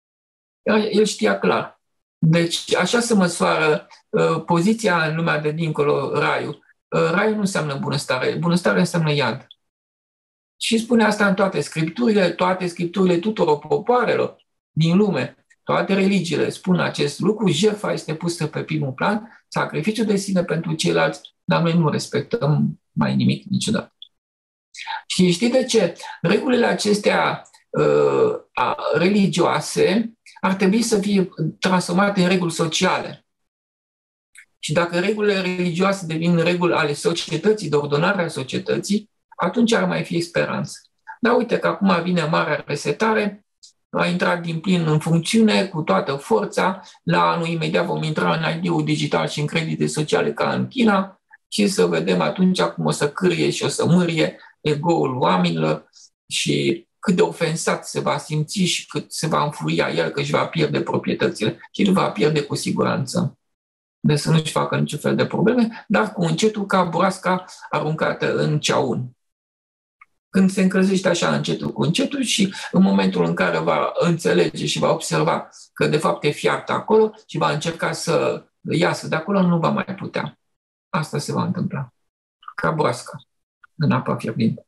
El știa clar. Deci așa se măsoară uh, poziția în lumea de dincolo, raiul. Uh, raiul nu înseamnă bunăstare, bunăstare înseamnă iad. Și spune asta în toate scripturile, toate scripturile tuturor popoarelor din lume, toate religiile spun acest lucru, jertfa este pusă pe primul plan, sacrificiul de sine pentru ceilalți, dar noi nu respectăm mai nimic niciodată. Și știi de ce? Regulile acestea uh, religioase ar trebui să fie transformate în reguli sociale. Și dacă regulile religioase devin reguli ale societății, de ordonare a societății, atunci ar mai fi speranță. Dar uite că acum vine marea resetare, a intrat din plin în funcțiune cu toată forța. La anul imediat vom intra în ID-ul digital și în credite sociale ca în China și să vedem atunci cum o să cârie și o să mârie ego-ul oamenilor și cât de ofensat se va simți și cât se va înfuria el că își va pierde proprietățile și îl va pierde cu siguranță. Deci să nu-și facă niciun fel de probleme, dar cu încetul ca broasca aruncată în ceaun când se încălzește așa încetul cu încetul și în momentul în care va înțelege și va observa că de fapt e fiartă acolo și va încerca să iasă de acolo, nu va mai putea. Asta se va întâmpla. Ca broasca în apa fierbinte.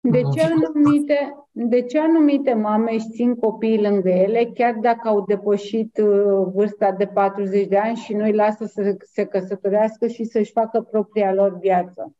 De ce, anumite, de ce anumite mame își țin copiii lângă ele, chiar dacă au depășit uh, vârsta de 40 de ani și nu îi lasă să se căsătorească și să-și facă propria lor viață?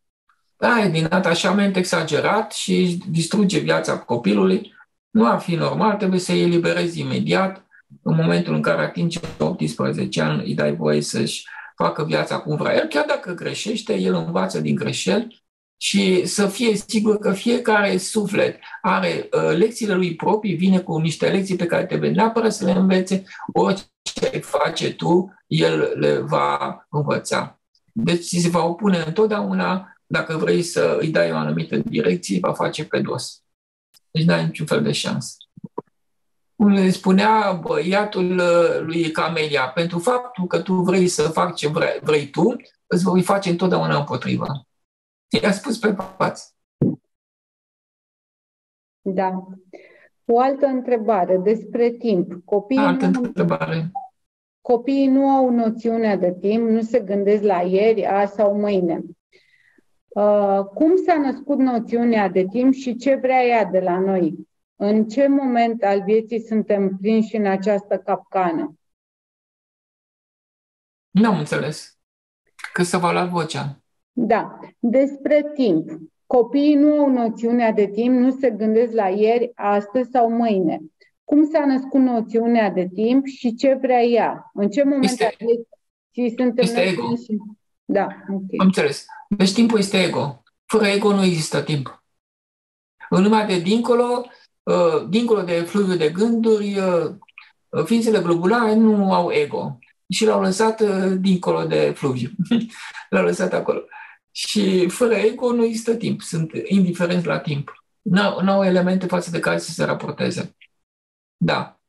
Da, e din atașament exagerat și distruge viața copilului. Nu ar fi normal, trebuie să-i eliberezi imediat. În momentul în care atinge 18 ani, îi dai voie să-și facă viața cum vrea el, chiar dacă greșește, el învață din greșeli și să fie sigur că fiecare suflet are uh, lecțiile lui proprii, vine cu niște lecții pe care trebuie neapărat să le învețe, orice face tu, el le va învăța. Deci se va opune întotdeauna dacă vrei să îi dai o anumită direcție, va face pe dos. Deci n-ai niciun fel de șansă. Cum le spunea băiatul uh, lui Camelia, pentru faptul că tu vrei să faci ce vrei, vrei tu, îți voi face întotdeauna împotriva. I-a spus pe față. Da. O altă întrebare despre timp. Copiii altă nu, întrebare. Copiii nu au noțiunea de timp, nu se gândesc la ieri, azi sau mâine. Uh, cum s-a născut noțiunea de timp și ce vrea ea de la noi? În ce moment al vieții suntem prinși în această capcană? Nu am înțeles. Că să vă luat vocea. Da. Despre timp. Copiii nu au noțiunea de timp, nu se gândesc la ieri, astăzi sau mâine. Cum s-a născut noțiunea de timp și ce vrea ea? În ce moment este, al vieții suntem este ego. Prinși? Da, okay. Am înțeles. Deci timpul este ego. Fără ego nu există timp. În lumea de dincolo, uh, dincolo de fluviul de gânduri, uh, ființele globulare nu au ego. Și l-au lăsat uh, dincolo de fluviu. l-au lăsat acolo. Și fără ego nu există timp. Sunt indiferenți la timp. Nu au elemente față de care să se raporteze. Da.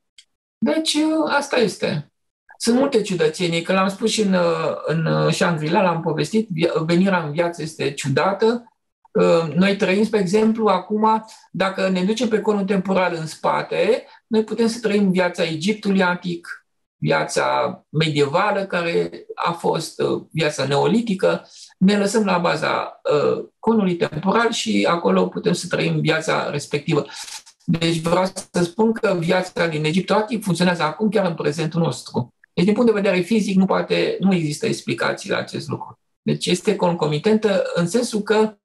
Deci asta este. Sunt multe ciudățenii, că l-am spus și în, în Shangri-La, l-am povestit, venirea în viață este ciudată. Uh, noi trăim, spre exemplu, acum, dacă ne ducem pe conul temporal în spate, noi putem să trăim viața Egiptului antic, viața medievală, care a fost uh, viața neolitică, ne lăsăm la baza uh, conului temporal și acolo putem să trăim viața respectivă. Deci vreau să spun că viața din Egiptul antic funcționează acum chiar în prezentul nostru. Deci, din punct de vedere fizic, nu, poate, nu există explicații la acest lucru. Deci este concomitentă în sensul că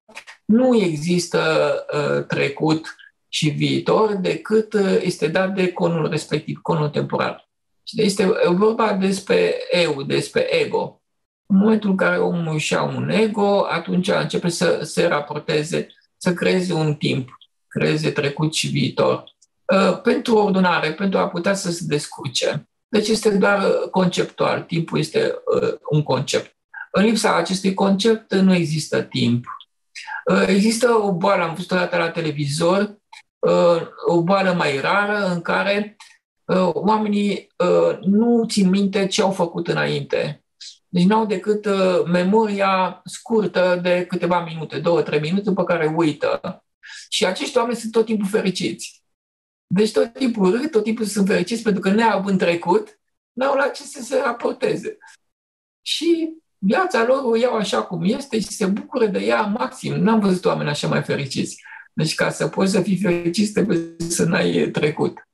nu există uh, trecut și viitor decât uh, este dat de conul respectiv, conul temporal. Și este vorba despre eu, despre ego. În momentul în care omul își ia un ego, atunci începe să se raporteze, să creeze un timp. creeze trecut și viitor. Uh, pentru ordonare, pentru a putea să se descurce. Deci este doar conceptual, timpul este uh, un concept. În lipsa acestui concept nu există timp. Uh, există o boală, am văzut o dată la televizor, o boală mai rară în care oamenii nu țin minte ce au făcut înainte. Deci nu au decât memoria scurtă de câteva minute, două, trei minute, după care uită. Și acești oameni sunt tot timpul fericiți. Deci tot timpul râd, tot timpul sunt fericiți pentru că neavând trecut, n-au la ce să se raporteze. Și viața lor o iau așa cum este și se bucură de ea maxim. N-am văzut oameni așa mai fericiți. Deci ca să poți să fii fericit, trebuie să n-ai trecut.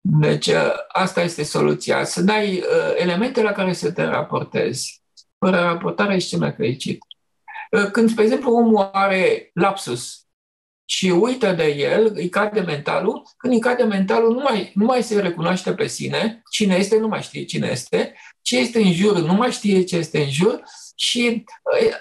Deci ă, asta este soluția, să dai uh, elemente la care să te raportezi. Fără raportare ești cel mai fericit. Uh, când, spre exemplu, omul are lapsus, și uită de el, îi cade mentalul, când îi cade mentalul nu mai, nu mai se recunoaște pe sine, cine este nu mai știe cine este, ce este în jur nu mai știe ce este în jur și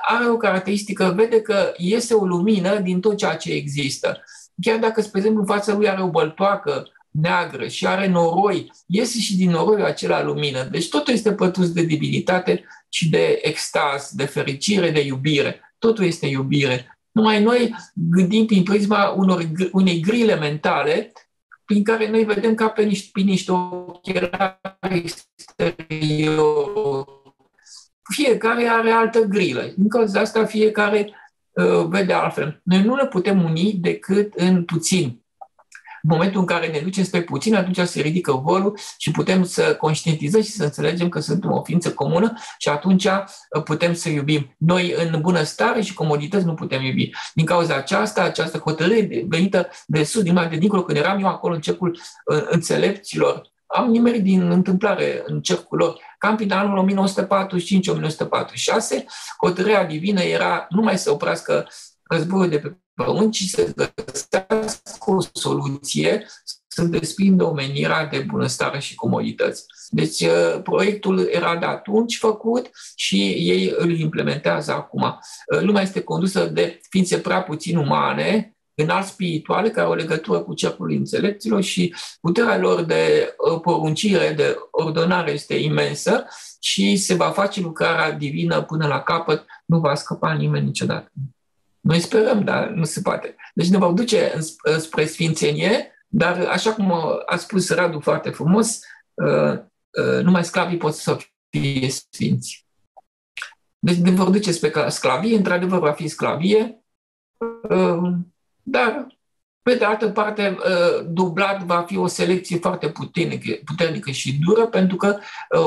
are o caracteristică, vede că iese o lumină din tot ceea ce există. Chiar dacă, spre exemplu, în fața lui are o băltoacă neagră și are noroi, iese și din noroi acela lumină. Deci totul este pătus de divinitate și de extaz, de fericire, de iubire. Totul este iubire. Numai noi gândim prin prisma unor, unei grile mentale prin care noi vedem ca pe niște, pe niște ochelari exterior. Fiecare are altă grilă. În cauza asta fiecare uh, vede altfel. Noi nu ne putem uni decât în puțin. În momentul în care ne ducem spre puțin, atunci se ridică volul și putem să conștientizăm și să înțelegem că suntem o ființă comună și atunci uh, putem să iubim. Noi în bunăstare și comodități nu putem iubi. Din cauza aceasta, această hotărâre venită de sus, din mai de dincolo, când eram eu acolo în cercul uh, înțelepților, am nimerit din întâmplare în cercul lor. Cam prin anul 1945-1946, hotărârea divină era numai să oprească războiul de pe pământ și să găsească o soluție să desprindă omenirea de bunăstare și comodități. Deci uh, proiectul era de atunci făcut și ei îl implementează acum. Uh, lumea este condusă de ființe prea puțin umane, înalt spirituale, care au legătură cu cercul înțelepților și puterea lor de uh, poruncire, de ordonare este imensă și se va face lucrarea divină până la capăt, nu va scăpa nimeni niciodată. Noi sperăm, dar nu se poate. Deci ne vom duce spre sfințenie, dar așa cum a spus Radu foarte frumos, uh, uh, numai sclavii pot să fie sfinți. Deci ne vor duce spre sclavie, într-adevăr va fi sclavie, uh, dar pe de altă parte, dublat va fi o selecție foarte puternică, puternică și dură, pentru că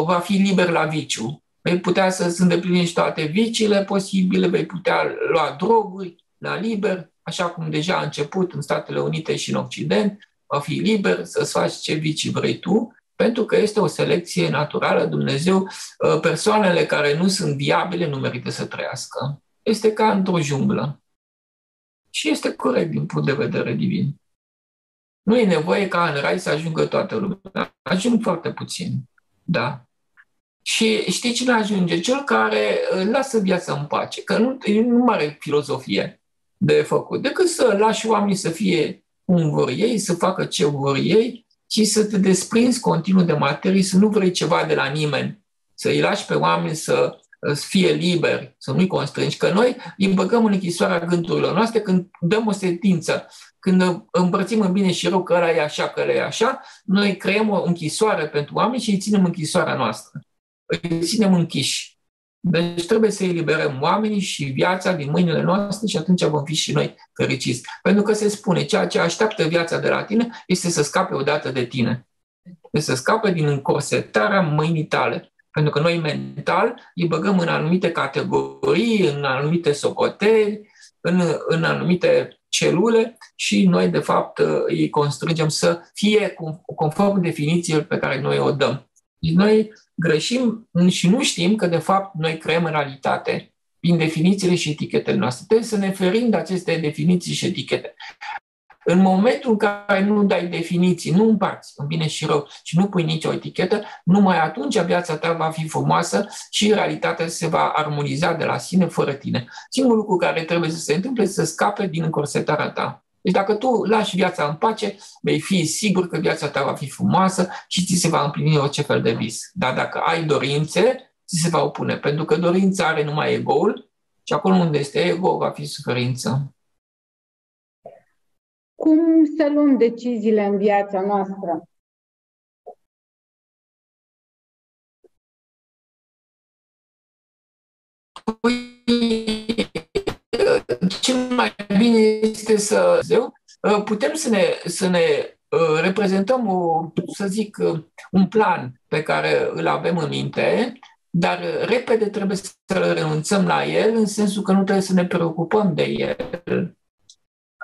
va fi liber la viciu vei putea să-ți îndeplinești toate viciile posibile, vei putea lua droguri la liber, așa cum deja a început în Statele Unite și în Occident, va fi liber să-ți faci ce vicii vrei tu, pentru că este o selecție naturală. Dumnezeu, uh, persoanele care nu sunt viabile nu merită să trăiască. Este ca într-o junglă. Și este corect din punct de vedere divin. Nu e nevoie ca în rai să ajungă toată lumea. Ajung foarte puțin. Da. Și știi cine ajunge? Cel care lasă viața în pace, că nu, nu are filozofie de făcut, decât să lași oamenii să fie cum vor ei, să facă ce vor ei și să te desprinzi continuu de materii, să nu vrei ceva de la nimeni, să îi lași pe oameni să fie liberi, să nu-i constrângi, că noi îi băgăm în închisoarea gândurilor noastre când dăm o sentință, când împărțim în bine și rău că ăla e așa, că ăla e așa, noi creăm o închisoare pentru oameni și îi ținem închisoarea noastră îi ținem închiși. Deci trebuie să eliberăm oamenii și viața din mâinile noastre și atunci vom fi și noi fericiți. Pentru că se spune, ceea ce așteaptă viața de la tine este să scape odată de tine. Este să scape din încorsetarea mâinii tale. Pentru că noi mental îi băgăm în anumite categorii, în anumite socoteli, în, în anumite celule și noi, de fapt, îi constrângem să fie conform definiției pe care noi o dăm. Deci noi greșim și nu știm că, de fapt, noi creăm realitate prin definițiile și etichetele noastre. Trebuie să ne ferim de aceste definiții și etichete. În momentul în care nu dai definiții, nu împarți în bine și rău și nu pui nicio etichetă, numai atunci viața ta va fi frumoasă și realitatea se va armoniza de la sine fără tine. Singurul lucru care trebuie să se întâmple este să scape din încorsetarea ta. Deci dacă tu lași viața în pace, vei fi sigur că viața ta va fi frumoasă și ți se va împlini orice fel de vis. Dar dacă ai dorințe, ți se va opune, pentru că dorința are numai ego-ul și acolo unde este ego va fi suferință. Cum să luăm deciziile în viața noastră? Păi, cel mai bine este să putem să ne, să ne uh, reprezentăm, o, să zic, uh, un plan pe care îl avem în minte, dar repede trebuie să renunțăm la el, în sensul că nu trebuie să ne preocupăm de el.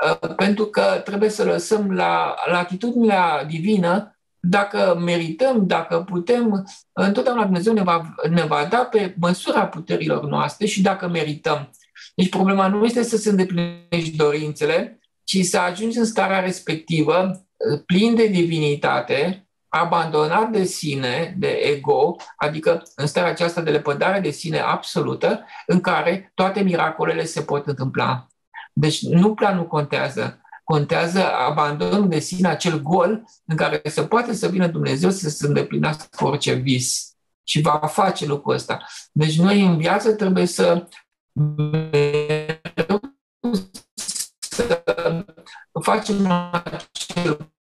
Uh, pentru că trebuie să lăsăm la, la atitudinea divină dacă merităm, dacă putem, întotdeauna Dumnezeu ne va, ne va da pe măsura puterilor noastre și dacă merităm. Deci problema nu este să se îndeplinești dorințele, ci să ajungi în starea respectivă, plin de divinitate, abandonat de sine, de ego, adică în starea aceasta de lepădare de sine absolută, în care toate miracolele se pot întâmpla. Deci nu planul contează, contează abandonul de sine, acel gol în care se poate să vină Dumnezeu să se îndeplinească orice vis. Și va face lucrul ăsta. Deci noi în viață trebuie să să facem acel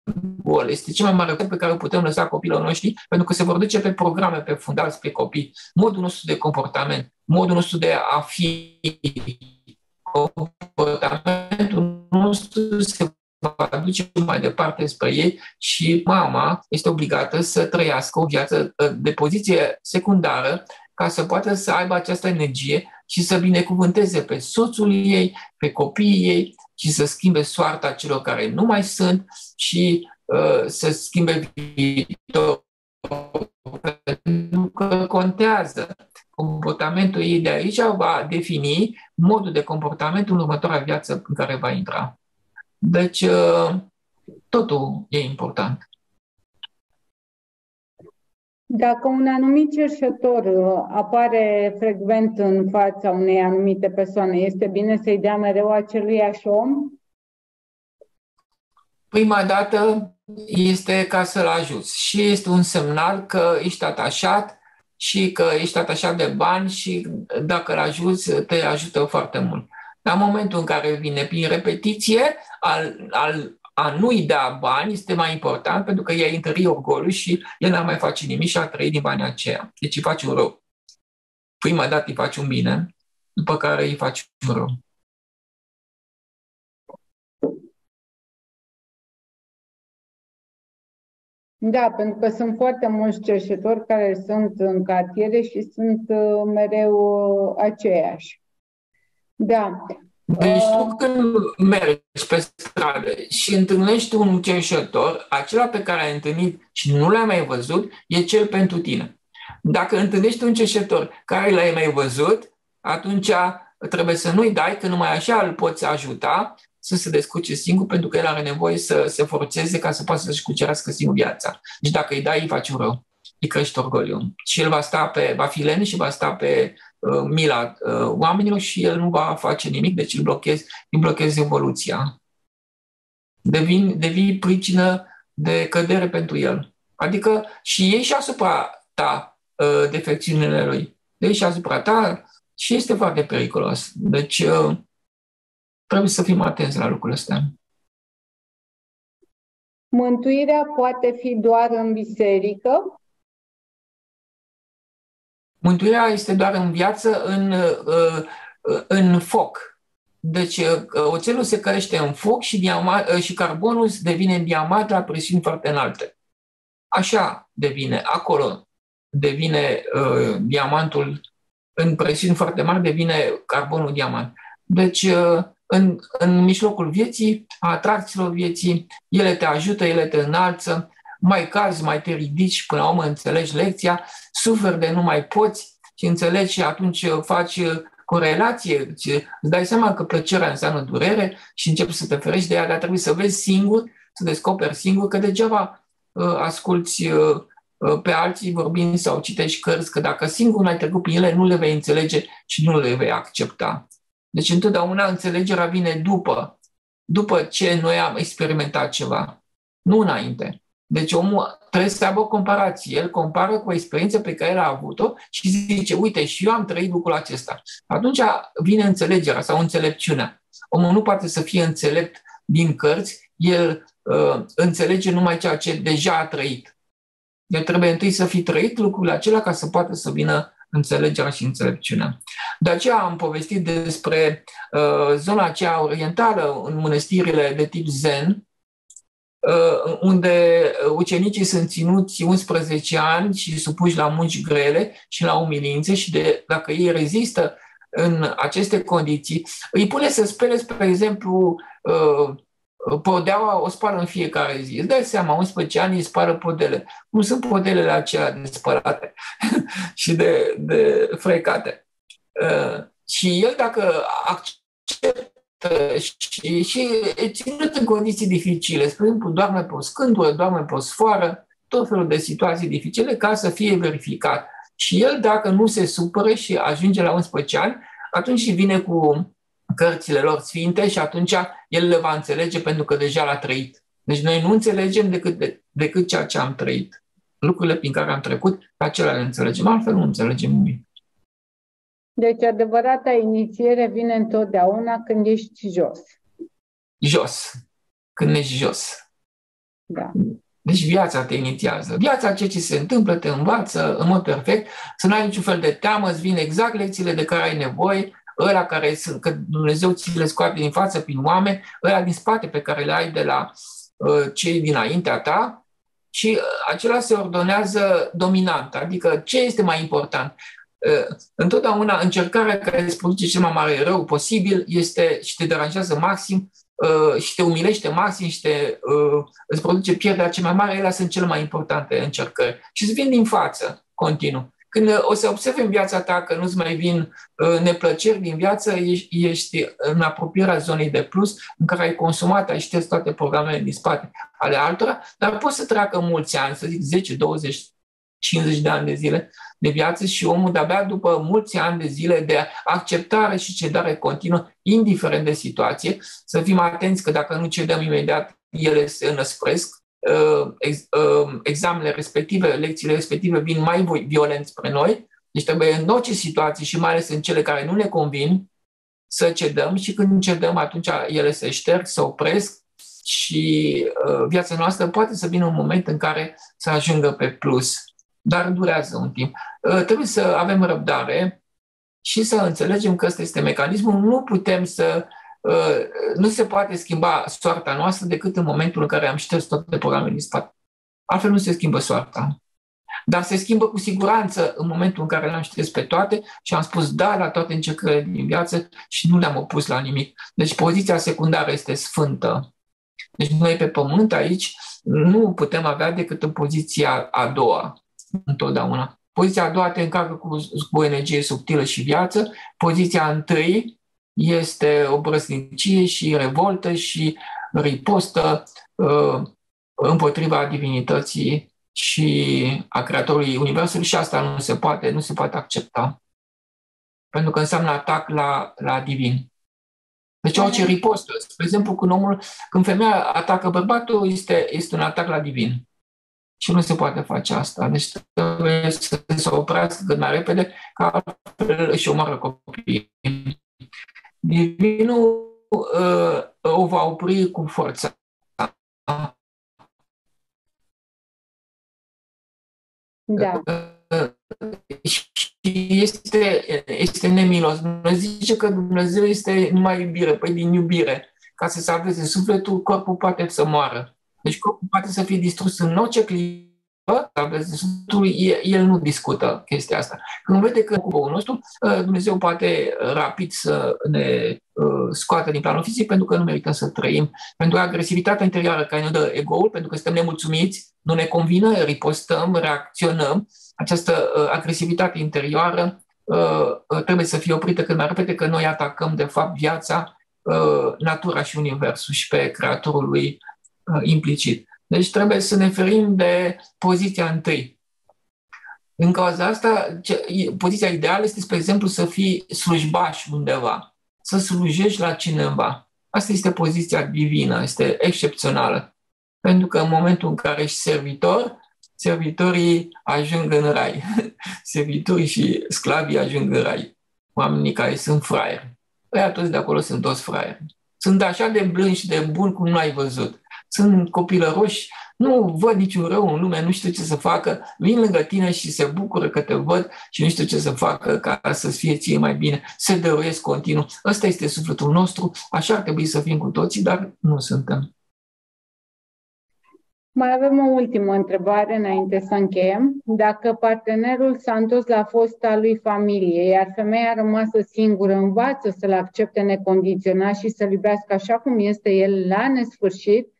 gol. Este cel mai mare lucru pe care o putem lăsa copiilor noștri, pentru că se vor duce pe programe, pe fundați pe copii. Modul nostru de comportament, modul nostru de a fi, comportamentul nostru se va duce mai departe spre ei și mama este obligată să trăiască o viață de poziție secundară ca să poată să aibă această energie și să binecuvânteze pe soțul ei, pe copiii ei și să schimbe soarta celor care nu mai sunt și uh, să schimbe viitorul. Pentru că contează. Comportamentul ei de aici va defini modul de comportament în următoarea viață în care va intra. Deci, uh, totul e important. Dacă un anumit cerșător uh, apare frecvent în fața unei anumite persoane, este bine să-i dea mereu aceluiași om? Prima dată este ca să-l ajuți și este un semnal că ești atașat și că ești atașat de bani și dacă îl ajuți, te ajută foarte mult. La momentul în care vine prin repetiție, al, al a nu-i da bani este mai important pentru că i-a întări orgoliu și el n-ar mai face nimic și a trăit din banii aceia. Deci îi faci un rău. Prima dată îi faci un bine, după care îi faci un rău. Da, pentru că sunt foarte mulți cerșetori care sunt în cartiere și sunt uh, mereu uh, aceiași. Da. Deci tu când mergi pe stradă și întâlnești un cerșător, acela pe care ai întâlnit și nu l-ai mai văzut, e cel pentru tine. Dacă întâlnești un cerșător care l-ai mai văzut, atunci trebuie să nu-i dai, că numai așa îl poți ajuta să se descurce singur, pentru că el are nevoie să se forțeze ca să poată să-și cucerească singur viața. Deci dacă îi dai, îi faci un rău. Îi crești orgoliu. Și el va sta pe, va fi len și va sta pe Uh, mila uh, oamenilor și el nu va face nimic, deci îi blochezi, îi blochezi evoluția. Devin, devii pricină de cădere pentru el. Adică și ei și asupra ta uh, defecțiunile lui. Deci și asupra ta și este foarte periculos. Deci trebuie să fim atenți la lucrurile astea. Mântuirea poate fi doar în biserică Mântuirea este doar în viață, în, uh, în foc. Deci uh, oțelul se cărește în foc și, diamant, uh, și carbonul devine diamant la presiuni foarte înalte. Așa devine, acolo devine uh, diamantul, în presiuni foarte mari devine carbonul diamant. Deci uh, în, în mijlocul vieții, a atracțiilor vieții, ele te ajută, ele te înalță, mai cazi, mai te ridici, până la urmă înțelegi lecția, suferi de nu mai poți și înțelegi și atunci faci corelație, îți dai seama că plăcerea înseamnă durere și începi să te ferești de ea, dar trebuie să vezi singur, să descoperi singur că degeaba uh, asculți uh, uh, pe alții vorbind sau citești cărți, că dacă singur n-ai trecut prin ele, nu le vei înțelege și nu le vei accepta. Deci întotdeauna înțelegerea vine după după ce noi am experimentat ceva, nu înainte. Deci omul trebuie să aibă o comparație. El compară cu experiența pe care el a avut-o și zice, uite, și eu am trăit lucrul acesta. Atunci vine înțelegerea sau înțelepciunea. Omul nu poate să fie înțelept din cărți, el uh, înțelege numai ceea ce deja a trăit. El trebuie întâi să fi trăit lucrurile acelea ca să poată să vină înțelegerea și înțelepciunea. De aceea am povestit despre uh, zona aceea orientală în mănăstirile de tip zen, uh, unde ucenicii sunt ținuți 11 ani și supuși la munci grele și la umilințe și de, dacă ei rezistă în aceste condiții, îi pune să spele, spre exemplu, uh, podeaua o spală în fiecare zi. Îți dai seama, 11 ani îi spală podele. Cum sunt podelele acelea de spălate și de, de frecate. Uh, și el, dacă acceptă și, și e ținut în condiții dificile, spre exemplu, doarme pe o scândură, doarme pe o sfoară, tot felul de situații dificile ca să fie verificat. Și el, dacă nu se supără și ajunge la 11 ani, atunci vine cu cărțile lor sfinte și atunci el le va înțelege pentru că deja l-a trăit. Deci noi nu înțelegem decât, de, decât ceea ce am trăit. Lucrurile prin care am trecut, pe acelea le înțelegem. Altfel nu înțelegem nimic. Deci adevărata inițiere vine întotdeauna când ești jos. Jos. Când ești jos. Da. Deci viața te inițiază. Viața, ce ce se întâmplă, te învață în mod perfect, să nu ai niciun fel de teamă, îți vin exact lecțiile de care ai nevoie, ăla care sunt, că Dumnezeu ți le scoate din față prin oameni, ăla din spate pe care le ai de la uh, cei dinaintea ta și uh, acela se ordonează dominant, adică ce este mai important. Uh, întotdeauna încercarea care îți produce cel mai mare rău posibil este și te deranjează maxim uh, și te umilește maxim și te, uh, îți produce pierderea cea mai mare, ele sunt cele mai importante încercări. Și îți vin din față, continuu. Când uh, o să observi în viața ta că nu-ți mai vin uh, neplăceri din viață, ești, ești în apropierea zonei de plus în care ai consumat, ai șters toate programele din spate ale altora, dar poți să treacă mulți ani, să zic 10, 20, 50 de ani de zile de viață și omul de-abia după mulți ani de zile de acceptare și cedare continuă, indiferent de situație, să fim atenți că dacă nu cedăm imediat, ele se înăspresc. Uh, uh, examenele respective, lecțiile respective vin mai violent spre noi, deci trebuie în orice situație și mai ales în cele care nu ne convin să cedăm și când cedăm atunci ele se șterg, se opresc și uh, viața noastră poate să vină un moment în care să ajungă pe plus, dar durează un timp. Trebuie să avem răbdare și să înțelegem că ăsta este mecanismul. Nu putem să Uh, nu se poate schimba soarta noastră decât în momentul în care am șters toate programele din spate. Altfel nu se schimbă soarta. Dar se schimbă cu siguranță în momentul în care le-am șters pe toate și am spus da la toate încercările din viață și nu le-am opus la nimic. Deci poziția secundară este sfântă. Deci noi pe pământ aici nu putem avea decât în poziția a doua, întotdeauna. Poziția a doua te încarcă cu, cu energie subtilă și viață. Poziția întâi este o brăsnicie și revoltă și ripostă uh, împotriva divinității și a Creatorului Universului și asta nu se poate, nu se poate accepta. Pentru că înseamnă atac la, la divin. Deci orice ripostă. Spre exemplu, când, omul, când femeia atacă bărbatul, este, este un atac la divin. Și nu se poate face asta. Deci trebuie să se oprească cât mai repede, ca altfel își omoară copiii. Divinul uh, o va opri cu forța. Da. Uh, și este, este nemilos. Dumnezeu zice că Dumnezeu este numai iubire, păi din iubire. Ca să salveze sufletul, corpul poate să moară. Deci corpul poate să fie distrus în orice clipă, el nu discută chestia asta. Când vede că cu nostru, ă, Dumnezeu poate rapid să ne ă, scoată din planul fizic pentru că nu merităm să trăim. Pentru agresivitatea interioară care ne dă ego-ul, pentru că suntem nemulțumiți, nu ne convine, ripostăm, reacționăm. Această ă, agresivitate interioară trebuie să fie oprită cât mai repede, că noi atacăm, de fapt, viața, natura și universul și pe creatorul lui implicit. Deci trebuie să ne ferim de poziția întâi. În cauza asta, poziția ideală este, spre exemplu, să fii slujbaș undeva, să slujești la cineva. asta este poziția divină, este excepțională. Pentru că în momentul în care ești servitor, servitorii ajung în rai. Servitorii și sclavii ajung în rai. Oamenii care sunt fraieri. Păi toți de acolo sunt toți fraieri. Sunt așa de blânzi și de buni cum nu ai văzut. Sunt copilăroși, nu văd niciun rău în lume, nu știu ce să facă, vin lângă tine și se bucură că te văd și nu știu ce să facă ca să fie ție mai bine. Se dăruiesc continuu. Ăsta este sufletul nostru, așa ar trebui să fim cu toții, dar nu suntem. Mai avem o ultimă întrebare înainte să încheiem. Dacă partenerul s-a întors la fosta lui familie, iar femeia rămasă singură, învață să-l accepte necondiționat și să-l iubească așa cum este el la nesfârșit,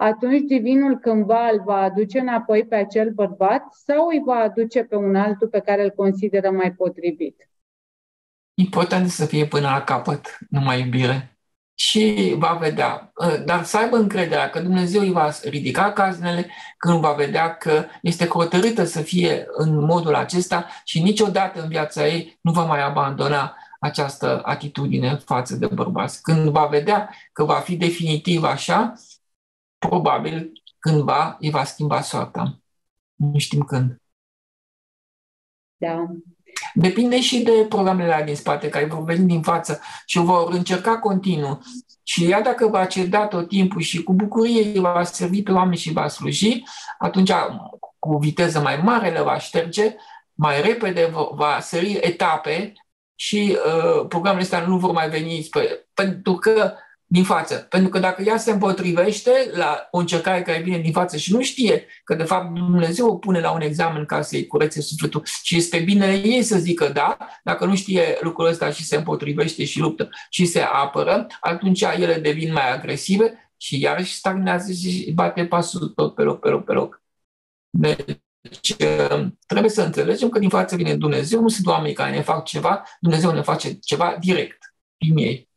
atunci divinul cândva îl va aduce înapoi pe acel bărbat sau îi va aduce pe un altul pe care îl consideră mai potrivit? Important să fie până la capăt numai iubire și va vedea. Ă, dar să aibă încrederea că Dumnezeu îi va ridica caznele când va vedea că este hotărâtă să fie în modul acesta și niciodată în viața ei nu va mai abandona această atitudine față de bărbați. Când va vedea că va fi definitiv așa, probabil cândva îi va schimba soarta. Nu știm când. Da. Depinde și de programele din spate, care vor veni din față și o vor încerca continuu. Și ea dacă va ceda tot timpul și cu bucurie va servi pe oameni și va sluji, atunci cu viteză mai mare le va șterge, mai repede va sări etape și uh, programele astea nu vor mai veni spre, pentru că din față. Pentru că dacă ea se împotrivește la o încercare care vine din față și nu știe că de fapt Dumnezeu o pune la un examen ca să-i curețe sufletul și este bine ei să zică da, dacă nu știe lucrul ăsta și se împotrivește și luptă și se apără, atunci ele devin mai agresive și iarăși stagnează și bate pasul tot pe loc, pe loc, pe loc. Deci trebuie să înțelegem că din față vine Dumnezeu, nu sunt oameni care ne fac ceva, Dumnezeu ne face ceva direct, prin ei.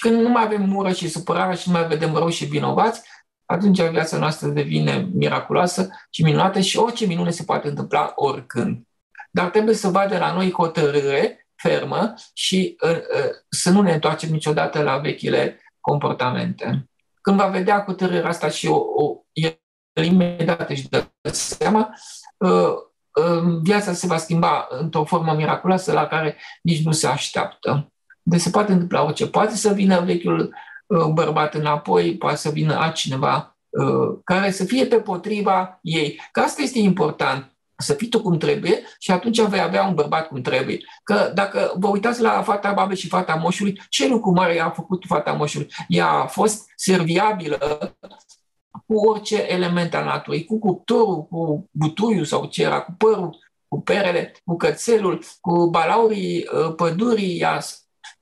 Când nu mai avem ură și supărare și nu mai vedem rău și vinovați, atunci viața noastră devine miraculoasă și minunată și orice minune se poate întâmpla oricând. Dar trebuie să vadă la noi hotărâre fermă și uh, uh, să nu ne întoarcem niciodată la vechile comportamente. Când va vedea hotărârea asta și o, o el imediat își dă seama, uh, uh, viața se va schimba într-o formă miraculoasă la care nici nu se așteaptă. Deci se poate întâmpla orice. Poate să vină vechiul uh, bărbat înapoi, poate să vină altcineva uh, care să fie pe potriva ei. Că asta este important să fii tu cum trebuie și atunci vei avea un bărbat cum trebuie. Că dacă vă uitați la fata babei și fata moșului, ce lucru mare a făcut fata moșului? Ea a fost serviabilă cu orice element al naturii, cu cuptorul, cu butuiul sau ce era, cu părul, cu perele, cu cățelul, cu balaurii uh, pădurii, ea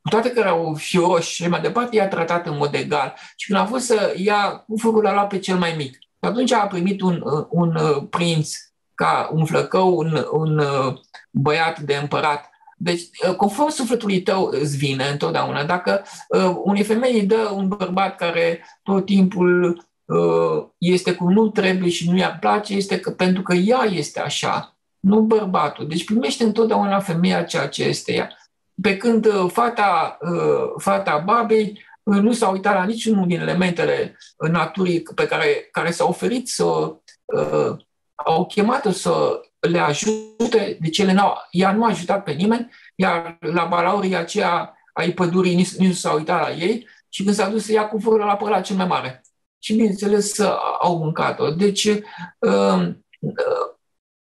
cu toate că erau fioroși și mai departe, i-a tratat în mod egal. Și când a fost să ia cufărul, a luat pe cel mai mic. Și atunci a primit un, un uh, prinț ca un flăcău, un, un uh, băiat de împărat. Deci, uh, conform sufletului tău îți vine întotdeauna. Dacă uh, unei femei îi dă un bărbat care tot timpul uh, este cum nu trebuie și nu i-ar place, este că, pentru că ea este așa, nu bărbatul. Deci primește întotdeauna femeia ceea ce este ea. Pe când uh, fata, uh, fata babei uh, nu s-a uitat la niciunul din elementele naturii pe care, care s-au oferit să au chemat să le ajute, deci ele n-au, ea nu a ajutat pe nimeni, iar la balaurii aceea ai pădurii nici, nici nu s-a uitat la ei și când s-a dus să ia cu la păr la cel mai mare. Și bineînțeles au mâncat-o. Deci uh,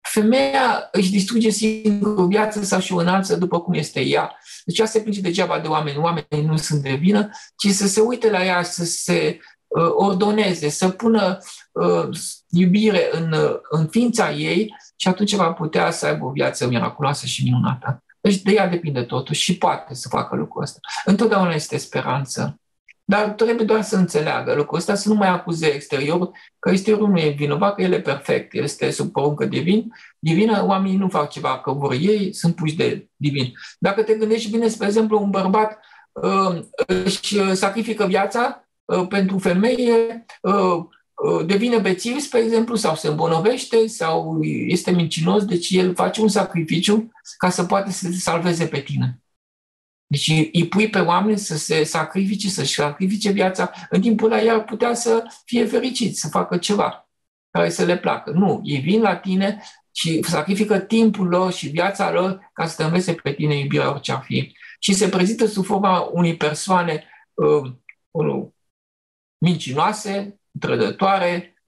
femeia își distruge singură viața sau și o înalță după cum este ea. Deci asta se plânge degeaba de oameni. Oamenii nu sunt de vină, ci să se uite la ea, să se uh, ordoneze, să pună uh, iubire în, uh, în ființa ei și atunci va putea să aibă o viață miraculoasă și minunată. Deci de ea depinde totul și poate să facă lucrul ăsta. Întotdeauna este speranță. Dar trebuie doar să înțeleagă lucrul ăsta, să nu mai acuze exteriorul, că exteriorul nu e vinovat, că el e perfect, el este sub poruncă divin, divină, oamenii nu fac ceva că vor ei, sunt puși de divin. Dacă te gândești bine, spre exemplu, un bărbat uh, își sacrifică viața uh, pentru femeie, uh, uh, devine bețiv, spre exemplu, sau se îmbolnăvește, sau este mincinos, deci el face un sacrificiu ca să poată să te salveze pe tine. Deci îi pui pe oameni să se sacrifice, să-și sacrifice viața, în timpul ăla ar putea să fie fericit, să facă ceva care să le placă. Nu, ei vin la tine și sacrifică timpul lor și viața lor ca să te învețe pe tine iubirea orice ar fi. Și se prezintă sub forma unei persoane uh, mincinoase, trădătoare,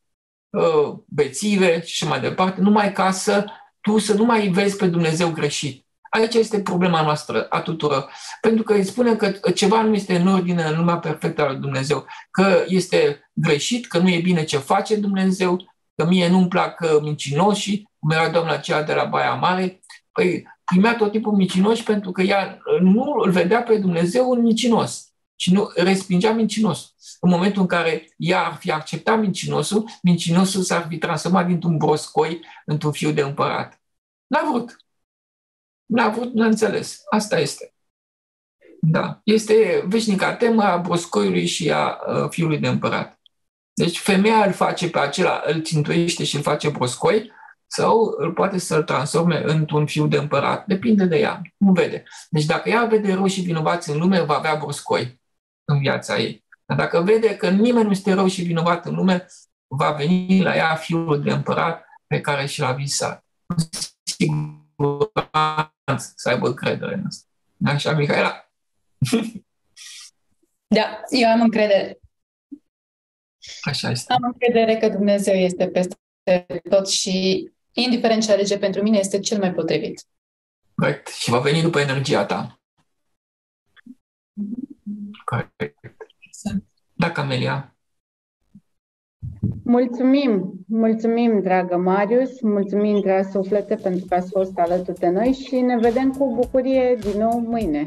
uh, bețive și mai departe, numai ca să tu să nu mai vezi pe Dumnezeu greșit. Aici este problema noastră a tuturor. Pentru că îi spune că ceva nu este în ordine în lumea perfectă a lui Dumnezeu, că este greșit, că nu e bine ce face Dumnezeu, că mie nu-mi plac uh, mincinoșii, cum era doamna aceea de la Baia Mare, păi primea tot timpul mincinoși pentru că ea uh, nu îl vedea pe Dumnezeu un mincinos și nu respingea mincinosul. În momentul în care ea ar fi acceptat mincinosul, mincinosul s-ar fi transformat dintr-un broscoi într-un fiu de împărat. N-a vrut. N-a vrut, n-a înțeles. Asta este. Da. Este veșnica temă a broscoiului și a uh, fiului de împărat. Deci femeia îl face pe acela, îl țintuiește și îl face broscoi sau îl poate să-l transforme într-un fiu de împărat. Depinde de ea. Nu vede. Deci dacă ea vede rău și vinovați în lume, va avea broscoi în viața ei. Dar dacă vede că nimeni nu este rău și vinovat în lume, va veni la ea fiul de împărat pe care și l-a visat. Sigur, să aibă credere în asta. Așa, Mihaela? Da, eu am încredere. Așa este. Am încredere că Dumnezeu este peste tot și indiferent ce alege pentru mine, este cel mai potrivit. Corect. Și va veni după energia ta. Corect. Exact. Da, Camelia. Mulțumim, mulțumim, dragă Marius, mulțumim, dragă suflete, pentru că ați fost alături de noi și ne vedem cu bucurie din nou mâine.